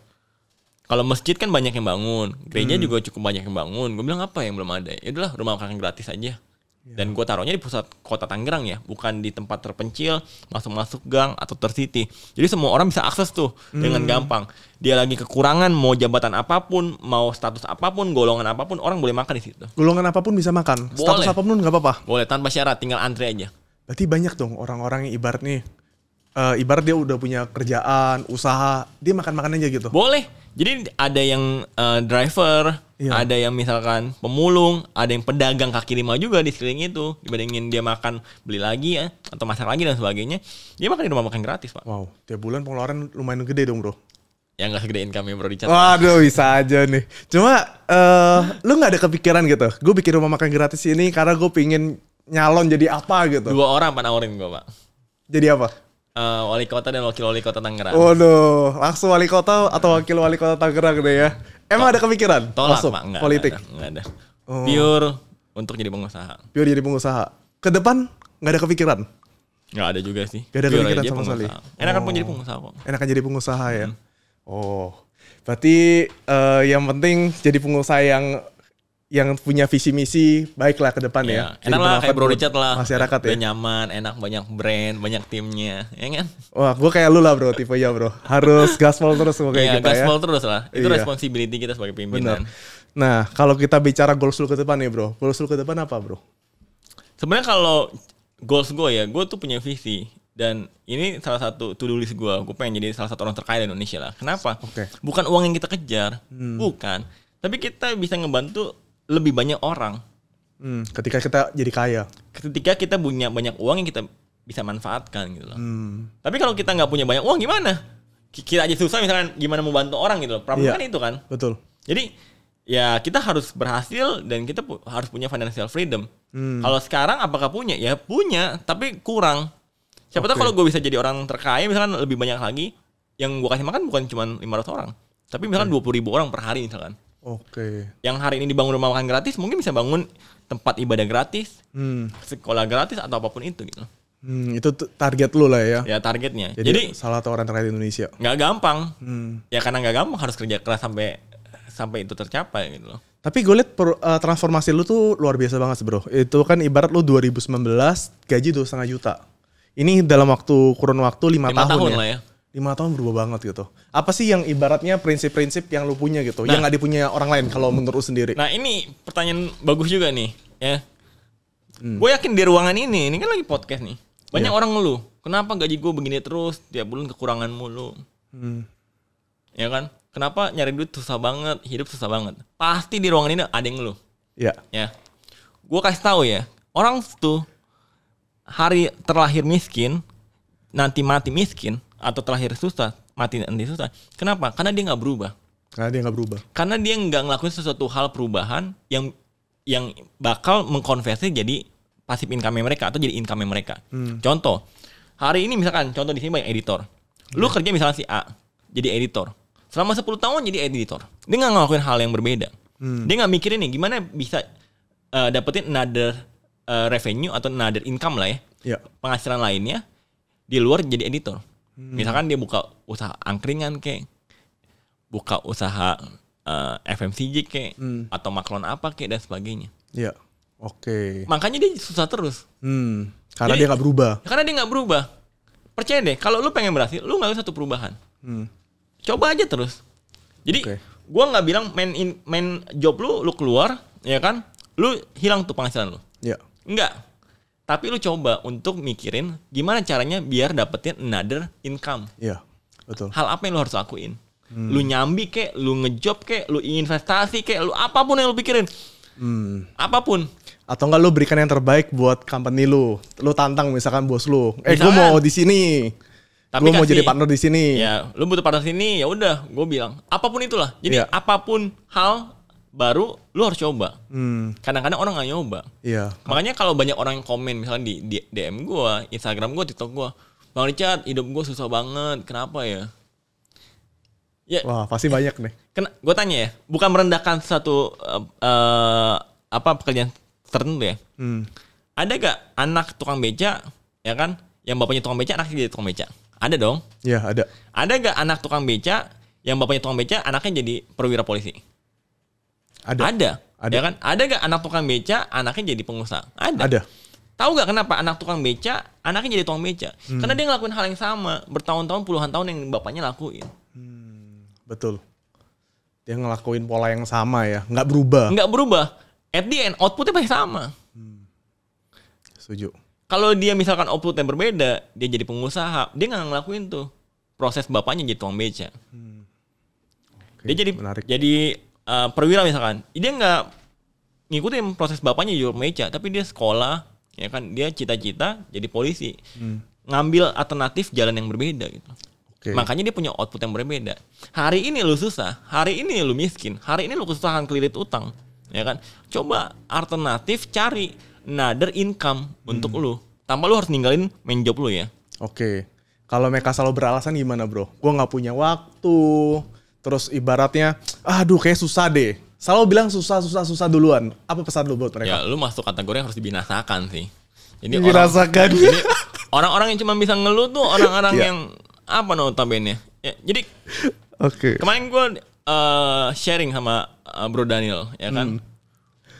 kalau masjid kan banyak yang bangun gereja Hmm. juga cukup banyak yang bangun gue bilang apa yang belum ada ya udahlah rumah makan gratis aja. Dan gue taruhnya di pusat kota Tangerang ya bukan di tempat terpencil masuk masuk gang atau tercity jadi semua orang bisa akses tuh dengan Hmm. gampang dia lagi kekurangan mau jabatan apa pun mau status apa pun golongan apa pun orang boleh makan di situ Golongan apa pun bisa makan. Status Boleh. apa pun nggak apa-apa. boleh tanpa syarat tinggal antri aja Berarti banyak dong orang-orang yang ibarat nih. eh, ibarat dia udah punya kerjaan, usaha, dia makan-makan aja gitu. Boleh. Jadi ada yang eh, driver, Iya. ada yang misalkan pemulung, ada yang pedagang kaki lima juga di sekeliling itu. Dibandingin dia makan beli lagi ya atau masak lagi dan sebagainya, dia makan di rumah makan gratis pak. Wow, tiap bulan pengeluaran lumayan gede dong bro. Yang nggak segede income bro Richard. Waduh bisa aja nih. Cuma eh lu nggak ada kepikiran gitu. Gue bikin rumah makan gratis ini karena gue pingin nyalon jadi apa gitu. Dua orang pak nawarin gue pak. Jadi apa? Eh, wali kota dan wakil wali kota Tangerang. Waduh, langsung wali kota atau wakil wali kota Tangerang deh ya. Emang ada kepikiran? Tolak Langsung, pak, nggak politik. Nggak ada. nggak ada. Oh. Pure untuk jadi pengusaha. Pure jadi pengusaha. Ke depan nggak ada kepikiran. Nggak ada juga sih. Nggak ada Pure kepikiran sama sekali. Enak kan Oh. pun jadi pengusaha kok. Enakan jadi pengusaha ya. Hmm. Oh, berarti eh, yang penting jadi pengusaha yang yang punya visi misi baiklah ke depan ya. Iya, enak lah kayak Bro Richard lah. Masyarakat ya. Nyaman, enak banyak brand, banyak timnya, ya kan? Wah, gue kayak lu lah bro, tipe ya bro. Harus gaspol terus sama kayak Iya, kita ya. gaspol terus lah. Itu Iya. responsibility kita sebagai Benar. pimpinan. Nah, kalau kita bicara goals lu ke depan nih bro, goals lu ke depan apa bro? Sebenarnya kalau goals gue ya, gue tuh punya visi dan ini salah satu to do list gue. Gue pengen jadi salah satu orang terkaya di Indonesia lah. Kenapa? Oke. Bukan uang yang kita kejar, Hmm. bukan. Tapi kita bisa ngebantu lebih banyak orang. Hmm, ketika kita jadi kaya. Ketika kita punya banyak uang yang kita bisa manfaatkan gitu loh. Hmm, Tapi kalau kita nggak punya banyak uang gimana? Ki- Kita aja susah misalkan gimana mau bantu orang gitu loh. Problem Iya. kan itu kan. betul. Jadi ya kita harus berhasil dan kita pu- harus punya financial freedom. Hmm. Kalau sekarang apakah punya? Ya punya, tapi kurang. Siapa tahu Oke. kalau gue bisa jadi orang terkaya misalkan lebih banyak lagi yang gue kasih makan bukan cuma 500 orang. Tapi misalkan 20 ribu orang per hari misalkan. Oke. Yang hari ini dibangun rumah makan gratis mungkin bisa bangun tempat ibadah gratis, Hmm. sekolah gratis atau apa pun itu gitu. Hmm, itu target lu lah ya. Ya targetnya. Jadi, Jadi salah satu orang terkaya di Indonesia. nggak gampang. Hmm. Ya karena nggak gampang harus kerja keras sampai sampai itu tercapai gitu loh. Tapi gue liat per- eh, transformasi lu tuh luar biasa banget bro. Itu kan ibarat lu 2019 gaji dua setengah juta. Ini dalam waktu kurun waktu lima, Lima tahun, tahun ya. lah ya. Lima tahun berubah banget gitu. Apa sih yang ibaratnya prinsip-prinsip yang lu punya gitu, Nah. yang nggak dipunya orang lain kalau menurut lu sendiri? Nah ini pertanyaan bagus juga nih ya. Hmm. Gue yakin di ruangan ini, ini kan lagi podcast nih. Banyak Iya. orang ngeluh, kenapa gaji gue begini terus, tiap bulan kekurangan mulu. Hmm. Ya kan? Kenapa nyari duit susah banget, hidup susah banget. Pasti di ruangan ini ada yang ngeluh. Ya. Ya. Gue kasih tahu ya, orang tuh hari terlahir miskin, nanti mati miskin, atau terlahir susah, mati nanti susah. Kenapa? Karena dia nggak berubah. Karena dia nggak berubah. karena dia nggak ngelakuin sesuatu hal perubahan yang yang bakal mengkonversi jadi pasif income mereka atau jadi income mereka. Contoh, hari ini misalkan contoh di sini banyak editor. Lu kerja misalnya si A jadi editor. Selama 10 tahun jadi editor. Dia nggak ngelakuin hal yang berbeda. Dia nggak mikirin nih gimana bisa eh, dapetin another eh, revenue atau another income lah ya Ya. penghasilan lainnya di luar jadi editor. Misalkan dia buka usaha angkringan kek, buka usaha eh, FMCG kek, atau maklon apa kek dan sebagainya. Ya. Oke. Makanya dia susah terus. Hmm. Karena Jadi- dia nggak berubah. Karena dia nggak berubah. Percaya deh, kalau lu pengen berhasil, lu nggak satu perubahan. Hmm. Coba aja terus. Jadi Oke. gua nggak bilang main in, main job lu, lu keluar, ya kan? Lu hilang tuh penghasilan lu. Ya. Enggak. Tapi lu coba untuk mikirin gimana caranya biar dapetin another income. Ya. Betul. Hal apa yang lu harus lakuin? Lu nyambi kek, lu ngejob kek, lu investasi kek, lu apa pun yang lu pikirin. Hmm. Apa pun. Atau enggak lu berikan yang terbaik buat company lu. Lu tantang misalkan bos lu. Eh gue mau di sini. Tapi Gue mau jadi partner di sini. Ya, lu butuh partner sini, ya udah, gue bilang apa pun itulah. Jadi Iya. apa pun hal baru, lu harus coba. Hmm. Kadang-kadang orang nggak nyoba. Iya. Makanya kalau banyak orang yang komen misalnya di, di DM gue, Instagram gue, TikTok gue, Bang Richard, hidup gue susah banget. Kenapa ya? Ya, Wah pasti banyak nih. Kena, gue tanya ya, bukan merendahkan satu eh, eh, apa pekerjaan tertentu ya. Hmm. Ada gak anak tukang beca, ya kan? Yang bapaknya tukang beca, anaknya jadi tukang beca. Ada dong. Iya ada. Ada gak anak tukang beca, yang bapaknya tukang beca, anaknya jadi perwira polisi? Ada. Ada. Ada. Ya kan? Ada gak anak tukang beca, anaknya jadi pengusaha? Ada. Ada. Tahu gak kenapa anak tukang beca, anaknya jadi tukang beca? Hmm. Karena dia ngelakuin hal yang sama, bertahun-tahun, puluhan tahun yang bapaknya lakuin. Betul. Dia ngelakuin pola yang sama ya. Nggak berubah. Nggak berubah. At the end, outputnya pasti sama. Setuju. Kalau dia misalkan outputnya berbeda, dia jadi pengusaha, dia nggak ngelakuin tuh proses bapaknya jadi tukang beca. Oke, Dia jadi menarik. jadi uh, perwira misalkan, dia nggak ngikutin proses bapaknya tukang beca, tapi dia sekolah, ya kan, dia cita-cita jadi polisi, Hmm. ngambil alternatif jalan yang berbeda gitu. Oke. Makanya dia punya output yang berbeda. Hari ini lu susah, hari ini lu miskin, hari ini lu kesusahan kelilit utang, ya kan? Coba alternatif cari another income untuk lu. Tanpa lu harus ninggalin main job lu ya. Oke. Kalau mereka selalu beralasan gimana bro? Gue nggak punya waktu. Terus ibaratnya, aduh kayak susah deh. Selalu bilang susah, susah, susah duluan. Apa pesan lu buat Ya mereka? lu masuk kategori yang harus dibinasakan sih. Orang, Dirasakan. orang-orang yang cuma bisa ngeluh tuh orang-orang Iya. yang apa notabene. Ya, jadi Oke. kemarin gue uh, sharing sama uh, Bro Daniel ya kan Hmm.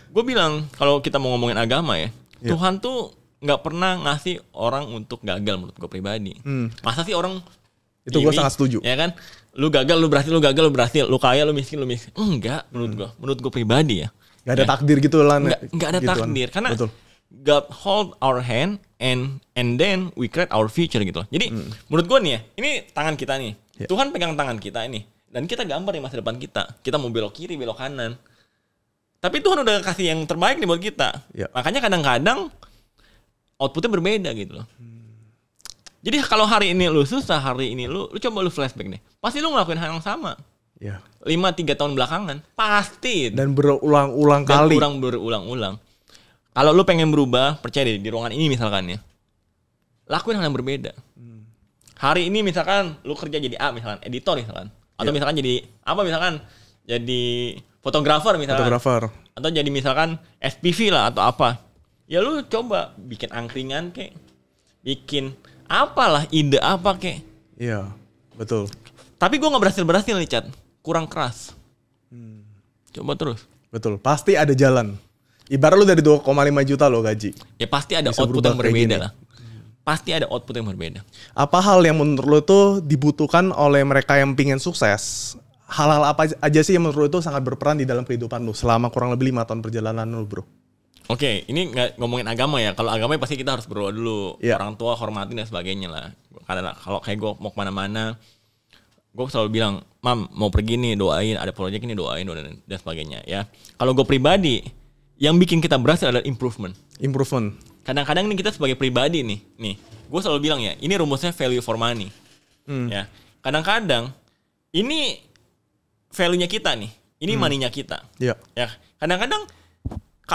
gue bilang kalau kita mau ngomongin agama ya Iya. Tuhan tuh nggak pernah ngasih orang untuk gagal menurut gue pribadi Hmm. masa sih orang Itu gua ini, sangat setuju. ya kan lu gagal lu berhasil lu gagal lu berhasil lu kaya lu miskin lu miskin enggak menurut gue menurut gue pribadi ya Gak ada takdir gitu lah. nggak nggak ada Gituan. takdir karena Betul. God hold our hand and and then we create our future gitu loh. Jadi menurut gue nih ya, ini tangan kita nih. Hmm. Ya. Tuhan pegang tangan kita ini dan kita gambar di masa depan kita. Kita mau belok kiri, belok kanan. Tapi Tuhan udah kasih yang terbaik nih buat kita. Ya. Makanya kadang-kadang outputnya berbeda gitu loh. Hmm. Jadi kalau hari ini lu susah, hari ini lu, lu coba lu flashback nih. Pasti lu ngelakuin hal yang sama. Ya. 5 3 tahun belakangan pasti Dan berulang-ulang dan kali. kurang berulang-ulang. Kalau lu pengen berubah, percaya deh di ruangan ini misalkan ya. lakuin hal yang berbeda. Hari ini misalkan lu kerja jadi A misalkan, editor misalkan. Atau Iya. misalkan jadi apa misalkan jadi fotografer misalkan. Fotografer. Atau jadi misalkan SPV lah atau apa. Ya lu coba bikin angkringan kek. Bikin apalah ide apa kek. Iya, betul. Tapi gua nggak berhasil-berhasil nih, Chat. Kurang keras. Coba terus. Betul. Pasti ada jalan. Ibarat lu dari 2,5 juta lo gaji. Ya pasti ada Bisa output yang berbeda lah. Pasti ada output yang berbeda. Apa hal yang menurut lu tuh dibutuhkan oleh mereka yang pingin sukses? Hal-hal apa aja sih yang menurut lu tuh sangat berperan di dalam kehidupan lu selama kurang lebih lima tahun perjalanan lu, bro? Oke, ini nggak ngomongin agama ya. Kalau agama pasti kita harus berdoa dulu. Iya. Orang tua hormatin dan sebagainya lah. Karena kalau kayak gue mau ke mana-mana, gue selalu bilang, mam mau pergi nih doain, ada proyek ini doain dan, dan sebagainya ya. Kalau gue pribadi, yang bikin kita berhasil adalah improvement. Improvement. Kadang-kadang nih kita sebagai pribadi nih, nih, gue selalu bilang ya, ini rumusnya value for money. Hmm. Ya, kadang-kadang ini value-nya kita nih, ini money-nya kita. Iya. Ya, kadang-kadang ka-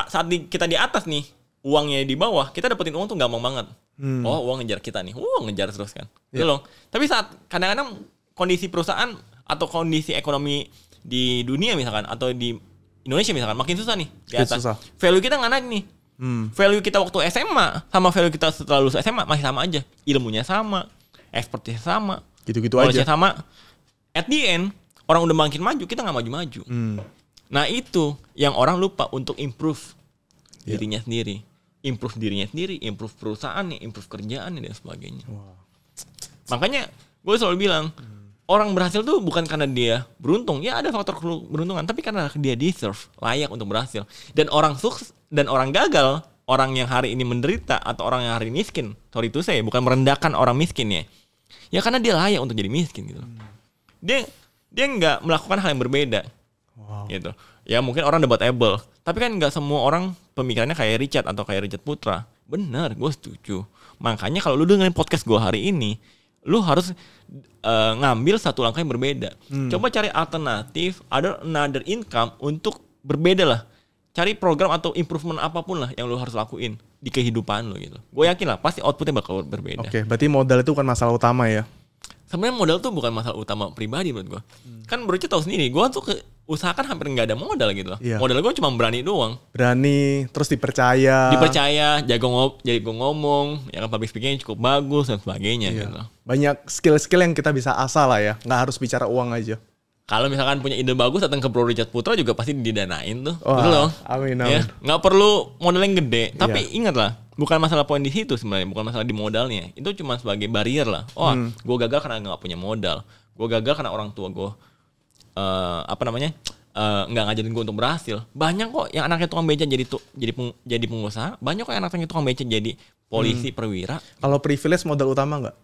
saat di- kita di atas nih, uangnya di bawah, kita dapetin uang tuh gampang banget. Hmm. Oh, uang ngejar kita nih. Uh, ngejar terus kan. Gitu Iya. loh. Tapi saat kadang-kadang kondisi perusahaan atau kondisi ekonomi di dunia misalkan atau di Indonesia misalkan makin susah nih di atas. susah. Value kita nggak naik nih. Hmm. Value kita waktu SMA sama value kita setelah lulus SMA masih sama aja. Ilmunya sama, expertise sama, Gitu-gitu aja. sama. At the end, orang udah makin maju, kita nggak maju-maju. Hmm. Nah itu yang orang lupa untuk improve Iya. dirinya sendiri, improve dirinya sendiri, improve perusahaannya, improve kerjaannya dan sebagainya. Wah. Makanya gue selalu bilang orang berhasil tuh bukan karena dia beruntung, ya ada faktor keberuntungan, tapi karena dia deserve, layak untuk berhasil. Dan orang sukses dan orang gagal, orang yang hari ini menderita atau orang yang hari ini miskin, sorry itu saya bukan merendahkan orang miskin ya, ya karena dia layak untuk jadi miskin gitu. Dia dia nggak melakukan hal yang berbeda Wow. gitu. Ya mungkin orang debatable, tapi kan nggak semua orang pemikirannya kayak Richard atau kayak Richard Putra. Bener, gue setuju. Makanya kalau lu dengerin podcast gue hari ini, lu harus eh, ngambil satu langkah yang berbeda. Coba cari alternatif, ada another income untuk berbeda lah. Cari program atau improvement apa pun lah yang lu harus lakuin di kehidupan lu gitu. Gue yakin lah pasti outputnya bakal berbeda. Oke, berarti modal itu bukan masalah utama ya. Sebenarnya modal tuh bukan masalah utama pribadi menurut gue. Kan Bro Cid tahu sendiri, gue tuh ke, usahakan hampir nggak ada modal gitu loh. Iya. Modal gue cuma berani doang. Berani, terus dipercaya. Dipercaya, jago ngob, jago ngomong, ya kan public speaking cukup bagus dan sebagainya Iya. gitu. Banyak skill-skill yang kita bisa asah lah ya. Nggak harus bicara uang aja. Kalau misalkan punya ide bagus datang ke Bro Richard Putra juga pasti didanain tuh. Wah, Betul loh. amin, Ya, amin. nggak perlu modal yang gede. Tapi Iya. ingatlah, bukan masalah poin di situ sebenarnya, bukan masalah di modalnya. Itu cuma sebagai barrier lah. Oh, Hmm. gue gagal karena nggak punya modal. Gue gagal karena orang tua gue eh apa namanya eh, nggak ngajarin gue untuk berhasil. Banyak kok yang anaknya tukang beca jadi tu, jadi peng- jadi pengusaha. Banyak kok yang anaknya tukang beca jadi polisi Hmm. perwira. Kalau privilege modal utama nggak?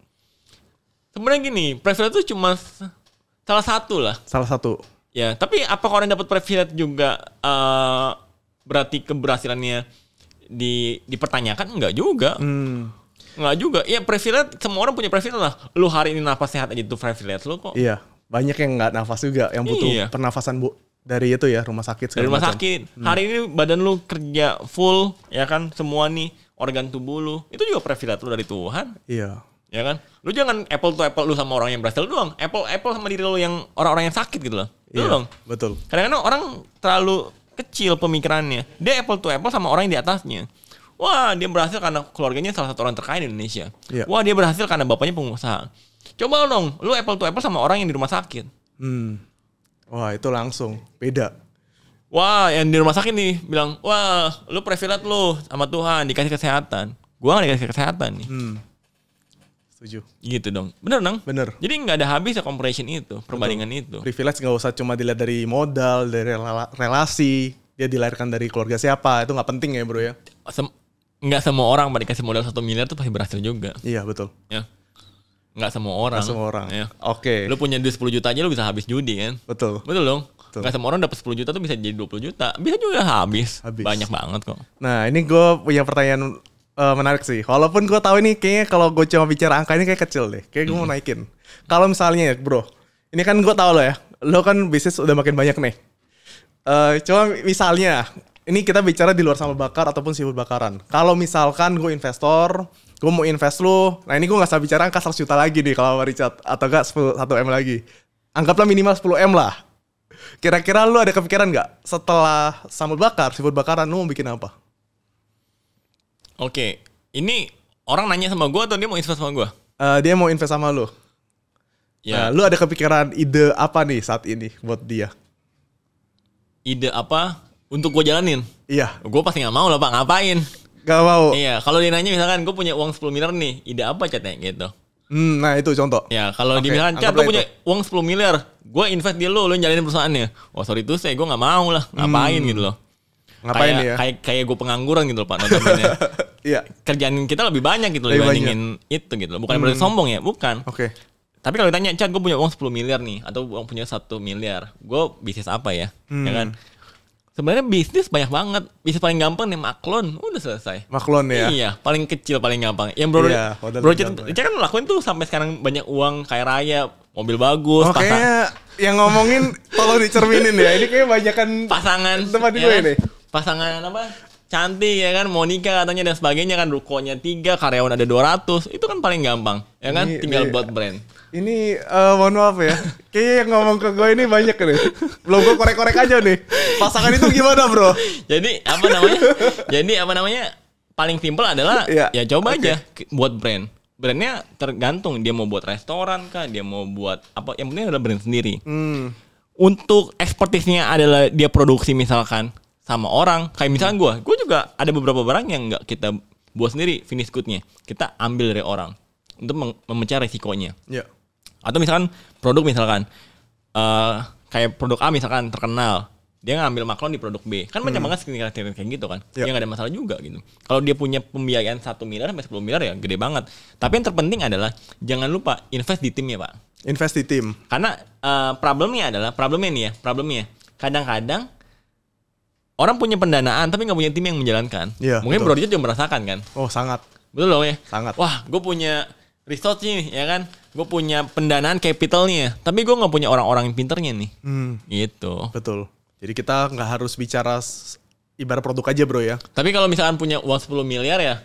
Sebenarnya gini, privilege itu cuma salah satu lah. Salah satu. Ya, tapi apakah orang dapat privilege juga eh, berarti keberhasilannya di dipertanyakan? Enggak juga. Hmm, Enggak juga. Ya privilege semua orang punya privilege lah. Lu hari ini napas sehat aja itu privilege lu kok. iya. Banyak yang nggak nafas juga, yang butuh Iya. pernafasan bu dari itu ya rumah sakit. Dari rumah macam. sakit. Hari ini badan lu kerja full, ya kan? Semua nih organ tubuh lu. Itu juga privilege lu dari Tuhan, Iya. ya kan? Lu jangan apple to apple lu sama orang yang berhasil doang. Apple apple sama diri lu yang orang-orang yang sakit gitu loh. Itu Iya, dong. betul. Kadang-kadang orang terlalu kecil pemikirannya. Dia apple to apple sama orang yang di atasnya. Wah, dia berhasil karena keluarganya salah satu orang terkaya di Indonesia. Iya. Wah, dia berhasil karena bapaknya pengusaha. Coba dong, lu apple to apple sama orang yang di rumah sakit. Hmm. Wah, itu langsung beda. Wah, yang di rumah sakit nih bilang, wah, lu privilege lu sama Tuhan dikasih kesehatan. Gua gak dikasih kesehatan nih. Hmm. Setuju. Gitu dong. Bener dong? Bener. Jadi nggak ada habisnya comparison itu, perbandingan itu. Privilege nggak usah cuma dilihat dari modal, dari rela- relasi, dia dilahirkan dari keluarga siapa, itu nggak penting ya bro ya. Sem- nggak semua orang pada dikasih modal satu miliar tuh pasti berhasil juga. Iya betul. Ya. Nggak semua orang. Nggak semua orang. Ya. Oke. Lu punya duit 10 juta aja lu bisa habis judi kan? Betul. Betul dong? Betul. Nggak semua orang dapat 10 juta tuh bisa jadi 20 juta. Bisa juga habis. Habis. Banyak banget kok. Nah ini gue punya pertanyaan eh, menarik sih. Walaupun gue tahu ini kayaknya kalau gue cuma bicara angka ini kayak kecil deh. Kayak gue mau naikin. Kalau misalnya ya bro, ini kan gue tahu lo ya. Lo kan bisnis udah makin banyak nih. Eh cuma misalnya, ini kita bicara di luar sambal bakar ataupun sibuk bakaran. Kalau misalkan gue investor, gue mau invest lu. Nah ini gue nggak salah bicara angka 100 juta lagi nih kalau sama Richard atau enggak 10 1 m lagi. Anggaplah minimal 10 m lah. Kira-kira lu ada kepikiran nggak setelah sambal bakar, seafood bakaran lu mau bikin apa? Oke, ini orang nanya sama gue atau dia mau invest sama gue? Eh, dia mau invest sama lu. Ya, Nah, lu ada kepikiran ide apa nih saat ini buat dia? ide apa untuk gue jalanin? Iya, Gue pasti nggak mau lah pak, ngapain? Gak mau. Iya, kalau dia nanya misalkan gue punya uang 10 miliar nih, ide apa catnya gitu? Hmm, nah itu contoh. Ya, kalau dia misalkan cat gue punya uang 10 miliar, gue invest di lo, lo jalanin perusahaannya. Oh sorry tuh saya gue nggak mau lah, ngapain gitu loh. Hmm. Ngapain kayak, ya? Kayak kayak gue pengangguran gitu loh pak. notabene. Iya. Kerjaan kita lebih banyak gitu loh Lebih dibandingin itu gitu loh. Bukan berarti sombong ya, bukan. Oke. Tapi kalau ditanya, Chat gue punya uang 10 miliar nih, atau uang punya satu miliar, gue bisnis apa ya? Hmm. Ya kan? Sebenarnya bisnis banyak banget. Bisnis paling gampang nih maklon, udah selesai. Maklon ya. Iya, paling kecil paling gampang. Yang bro, Iya, bro. Chat, Chat kan lakuin tuh sampai sekarang banyak uang, kaya raya, mobil bagus, Oh, pasang- kayaknya yang ngomongin tolong dicerminin ya. Ini kayak banyakan pasangan, Tempat ya gue kan? nih. Pasangan apa? Cantik ya kan, mau nikah katanya dan sebagainya kan, rukonya tiga, karyawan ada 200, itu kan paling gampang, ya kan? Ini- Tinggal ini- buat brand. Ini eh, mohon maaf ya. Kayaknya yang ngomong ke gue ini banyak nih. Belum gue korek-korek aja nih. Pasangan itu gimana bro? Jadi apa namanya? jadi apa namanya? Paling simpel adalah Iya. ya coba Oke. aja buat brand. Brandnya tergantung dia mau buat restoran kah, dia mau buat apa? Yang penting adalah brand sendiri. Hmm. Untuk expertise-nya adalah dia produksi misalkan sama orang. Kayak misalkan gue, gue juga ada beberapa barang yang nggak kita buat sendiri finish good-nya. Kita ambil dari orang untuk memecah resikonya. Ya. Atau misalkan produk misalkan eh kayak produk A misalkan terkenal, dia ngambil maklon di produk B. Kan banyak banget skincare kayak gitu kan. Ya. Ya nggak ada masalah juga gitu. Kalau dia punya pembiayaan 1 miliar sampai 10 miliar ya gede banget. Tapi yang terpenting adalah jangan lupa invest di timnya, Pak. Invest di tim. Karena eh, problemnya adalah problemnya nih ya, problemnya. Kadang-kadang orang punya pendanaan tapi nggak punya tim yang menjalankan. Iya, Mungkin betul. Bro Dijat juga merasakan kan. Oh sangat. Betul loh ya. Sangat. Wah, gue punya resource nih, ya kan? Gue punya pendanaan capitalnya, tapi gue nggak punya orang-orang yang pinternya nih. Hmm. Gitu. Betul. Jadi kita nggak harus bicara ibarat produk aja bro ya. Tapi kalau misalkan punya uang 10 miliar ya,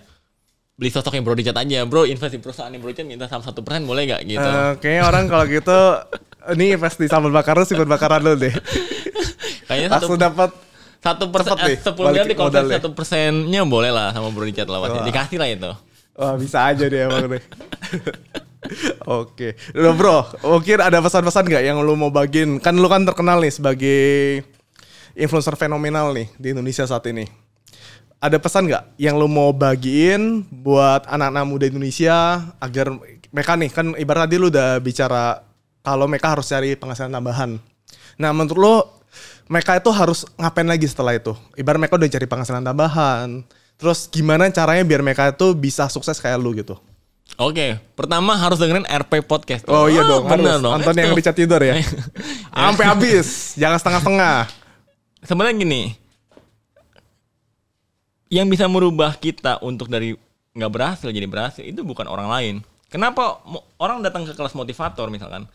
beli sosok yang Bro Dijat aja. Bro, invest di perusahaan yang Bro Dijat minta saham satu persen boleh gak gitu? Eh, kayaknya orang kalau gitu ini invest di sambal bakar sambal bakaran lu deh. Kayaknya satu Langsung dapat satu persen, eh, sepuluh miliar di konversi satu persennya boleh lah sama Bro lah pasti. Dikasih lah itu. Wah bisa aja deh emang deh. Oke, Loh, bro, mungkin ada pesan-pesan nggak yang lu mau bagiin? Kan lu kan terkenal nih sebagai influencer fenomenal nih di Indonesia saat ini. Ada pesan nggak yang lu mau bagiin buat anak-anak muda Indonesia agar mereka nih kan ibarat tadi lu udah bicara kalau mereka harus cari penghasilan tambahan. Nah menurut lu mereka itu harus ngapain lagi setelah itu? Ibarat mereka udah cari penghasilan tambahan. Terus gimana caranya biar mereka itu bisa sukses kayak lu gitu? Oke, pertama harus dengerin RP podcast. Oh iya dong, bener harus. dong. Nonton yang. Richard Tudor ya. Sampai habis, jangan setengah-setengah. sebenarnya gini yang bisa merubah kita untuk dari nggak berhasil jadi berhasil itu bukan orang lain kenapa orang datang ke kelas motivator misalkan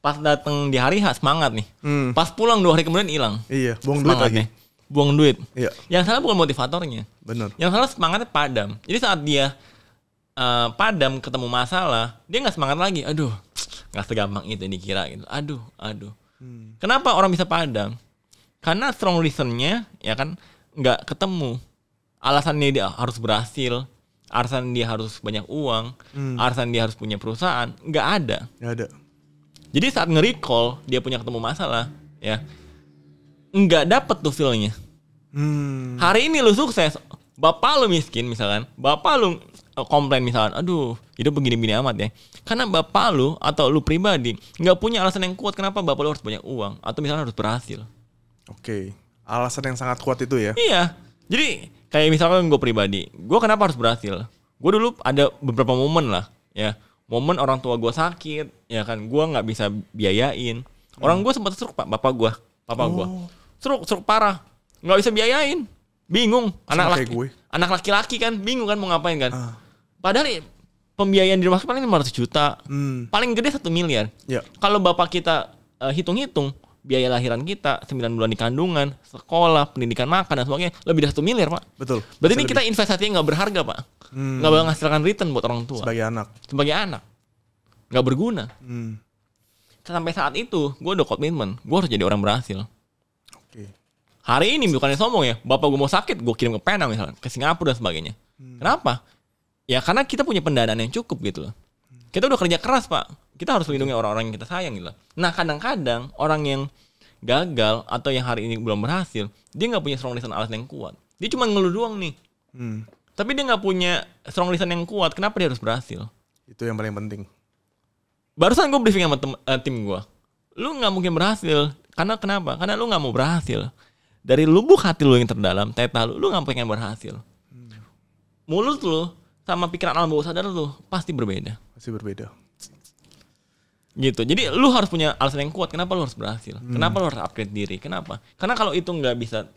pas datang di hari H semangat nih. Hmm. pas pulang dua hari kemudian hilang. Iya, buang duit lagi. buang duit. Iya, yang salah bukan motivatornya. Bener. yang salah semangatnya padam. Jadi saat dia eh, padam ketemu masalah dia nggak semangat lagi. Aduh nggak segampang itu yang dikira gitu. Aduh aduh. Kenapa orang bisa padam? Karena strong reasonnya ya kan nggak ketemu. Alasannya dia harus berhasil. Alasan dia harus banyak uang. Alasan dia harus punya perusahaan. Nggak ada. Gak ada. Jadi saat nge-recall dia punya ketemu masalah ya nggak dapet tuh feelnya Hmm. hari ini lu sukses bapak lu miskin misalkan bapak lu eh, komplain misalkan aduh hidup begini-begini amat ya karena bapak lu atau lu pribadi nggak punya alasan yang kuat kenapa bapak lu harus banyak uang atau misalnya harus berhasil Oke. Alasan yang sangat kuat itu ya. iya jadi kayak misalkan gue pribadi gue kenapa harus berhasil gue dulu ada beberapa momen lah ya momen orang tua gue sakit ya kan? Gue nggak bisa biayain. Orang gue sempat stroke pak bapak gue papa gue stroke stroke parah. Nggak bisa biayain. Bingung. Anak Sama laki gue. anak laki-laki kan bingung kan mau ngapain kan? Ah. padahal ya, pembiayaan di rumah sakit paling 500 juta. Hmm. paling gede satu miliar. Ya. kalau bapak kita eh, hitung-hitung biaya lahiran kita, 9 bulan di kandungan, sekolah, pendidikan makan dan sebagainya lebih dari 1 miliar, Pak. Betul. Berarti ini Bisa kita investasinya nggak berharga, Pak. Hmm. Nggak bakal menghasilkan return buat orang tua lebih sebagai anak. sebagai anak. Nggak berguna. Hmm. Sampai saat itu, gue udah komitmen, gue harus jadi orang berhasil. Oke. Hari ini bukannya sombong ya, bapak gue mau sakit, gue kirim ke Penang misalnya, ke Singapura dan sebagainya. Kenapa? Ya karena kita punya pendanaan yang cukup gitu loh. Kita udah kerja keras pak, kita harus lindungi orang-orang yang kita sayang gitu. Nah kadang-kadang orang yang gagal atau yang hari ini belum berhasil, dia nggak punya strong reason alasan yang kuat. Dia cuma ngeluh doang nih. Hmm. Tapi dia nggak punya strong reason yang kuat, kenapa dia harus berhasil? Itu yang paling penting. Barusan gue briefing sama tem- eh, tim gue. Lu nggak mungkin berhasil. Karena kenapa? Karena lu nggak mau berhasil. Dari lubuk hati lu yang terdalam, teta lu, lu nggak pengen berhasil. Mulut lu sama pikiran alam bawah sadar lu pasti berbeda. Masih berbeda. Gitu. Jadi lu harus punya alasan yang kuat. Kenapa lu harus berhasil? Kenapa lu harus upgrade diri? Kenapa? Karena kalau itu nggak bisa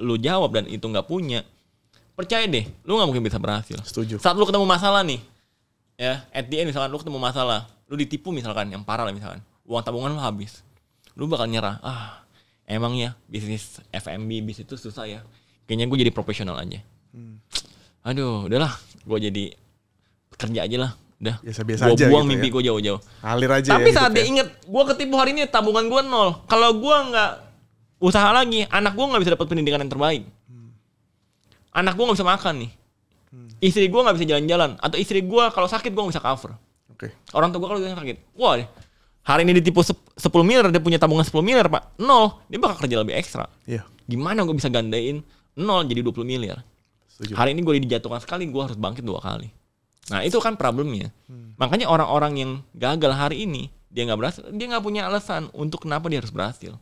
lu jawab dan itu nggak punya, percaya deh, lu nggak mungkin bisa berhasil. Setuju. Saat lu ketemu masalah nih, ya, at the end misalkan lu ketemu masalah, lu ditipu misalkan yang parah lah misalkan, uang tabungan lu habis, lu bakal nyerah. Ah, emang ya bisnis F&B bisnis itu susah ya. Kayaknya gue jadi profesional aja. Aduh, udahlah, gue jadi kerja aja lah. Udah, Biasa-biasa Gua aja buang gitu mimpi ya. gue jauh-jauh. Alir aja Tapi ya saat dia hidupnya. inget, gue ketipu hari ini tabungan gue nol. Kalau gue nggak usaha lagi, anak gue nggak bisa dapat pendidikan yang terbaik. Anak gue nggak bisa makan nih. Istri gue nggak bisa jalan-jalan. Atau istri gue kalau sakit gue nggak bisa cover. Oke. Orang tua gue kalau sakit, wah hari ini ditipu sep- 10 miliar, dia punya tabungan 10 miliar pak, nol. Dia bakal kerja lebih ekstra. Iya. Gimana gue bisa gandain nol jadi 20 miliar? Setuju. Hari ini gue dijatuhkan sekali, gue harus bangkit dua kali. Nah itu kan problemnya. Makanya orang-orang yang gagal hari ini, dia nggak berhasil, dia nggak punya alasan untuk kenapa dia harus berhasil.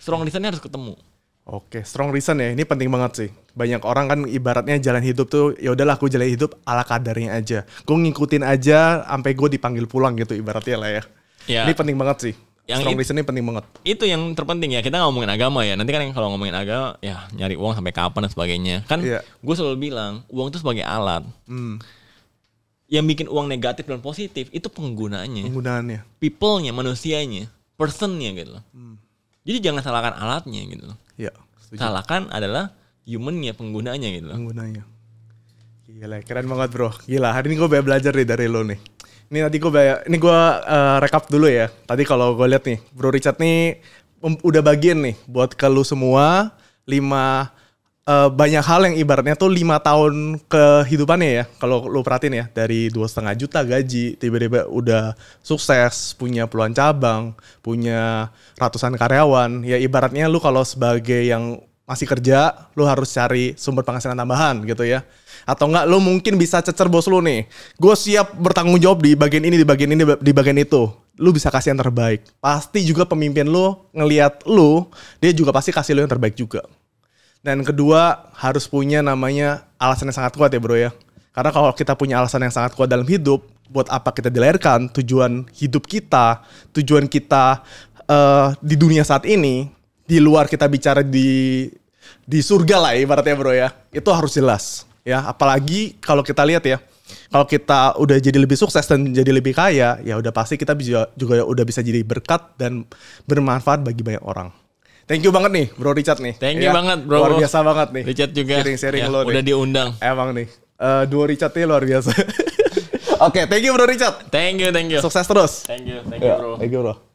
Strong reasonnya harus ketemu. Oke, strong reason ya. Ini penting banget sih. Banyak orang kan ibaratnya jalan hidup tuh ya udahlah aku jalan hidup ala kadarnya aja. Gue ngikutin aja sampai gue dipanggil pulang gitu ibaratnya lah ya. Ya. Ini penting banget sih. Yang strong it- reason ini penting banget. Itu yang terpenting ya. Kita ngomongin agama ya. Nanti kan kalau ngomongin agama, ya nyari uang sampai kapan dan sebagainya. Kan Iya. gue selalu bilang, uang itu sebagai alat. Hmm, Yang bikin uang negatif dan positif itu penggunanya, penggunaannya. people-nya, manusianya, person-nya gitu loh. Hmm. Jadi jangan salahkan alatnya gitu loh. Iya. Salahkan adalah human-nya, penggunanya gitu loh. Penggunanya. Gila, keren banget bro. Gila, hari ini gue banyak belajar nih dari lo nih. Ini tadi gue banyak, ini gue eh, rekap dulu ya. Tadi kalau gue lihat nih, Bro Richard nih um, udah bagian nih buat ke lu semua lima eh, banyak hal yang ibaratnya tuh lima tahun kehidupannya ya. Kalau lu perhatiin ya, dari dua setengah juta gaji, tiba-tiba udah sukses, punya puluhan cabang, punya ratusan karyawan. Ya ibaratnya lu kalau sebagai yang masih kerja, lu harus cari sumber penghasilan tambahan gitu ya. Atau enggak lu mungkin bisa cecer bos lu nih. Gue siap bertanggung jawab di bagian ini, di bagian ini, di bagian itu. Lu bisa kasih yang terbaik. Pasti juga pemimpin lu ngelihat lu, dia juga pasti kasih lu yang terbaik juga. Dan kedua, harus punya namanya alasan yang sangat kuat ya bro ya. Karena kalau kita punya alasan yang sangat kuat dalam hidup, buat apa kita dilahirkan, tujuan hidup kita, tujuan kita eh, di dunia saat ini, di luar kita bicara di di surga lah ibaratnya bro ya, itu harus jelas ya. Apalagi kalau kita lihat ya, kalau kita udah jadi lebih sukses dan jadi lebih kaya, ya udah pasti kita bisa juga udah bisa jadi berkat dan bermanfaat bagi banyak orang. Thank you banget nih Bro Richard nih. Thank you Ya, banget, bro. Luar biasa banget nih. Richard juga Sharing-sharing ya, lo nih. udah diundang. Emang nih. Eh duo Richard nih luar biasa. Oke, thank you Bro Richard. Thank you, thank you. Sukses terus. Thank you, thank you, bro. Thank you Bro.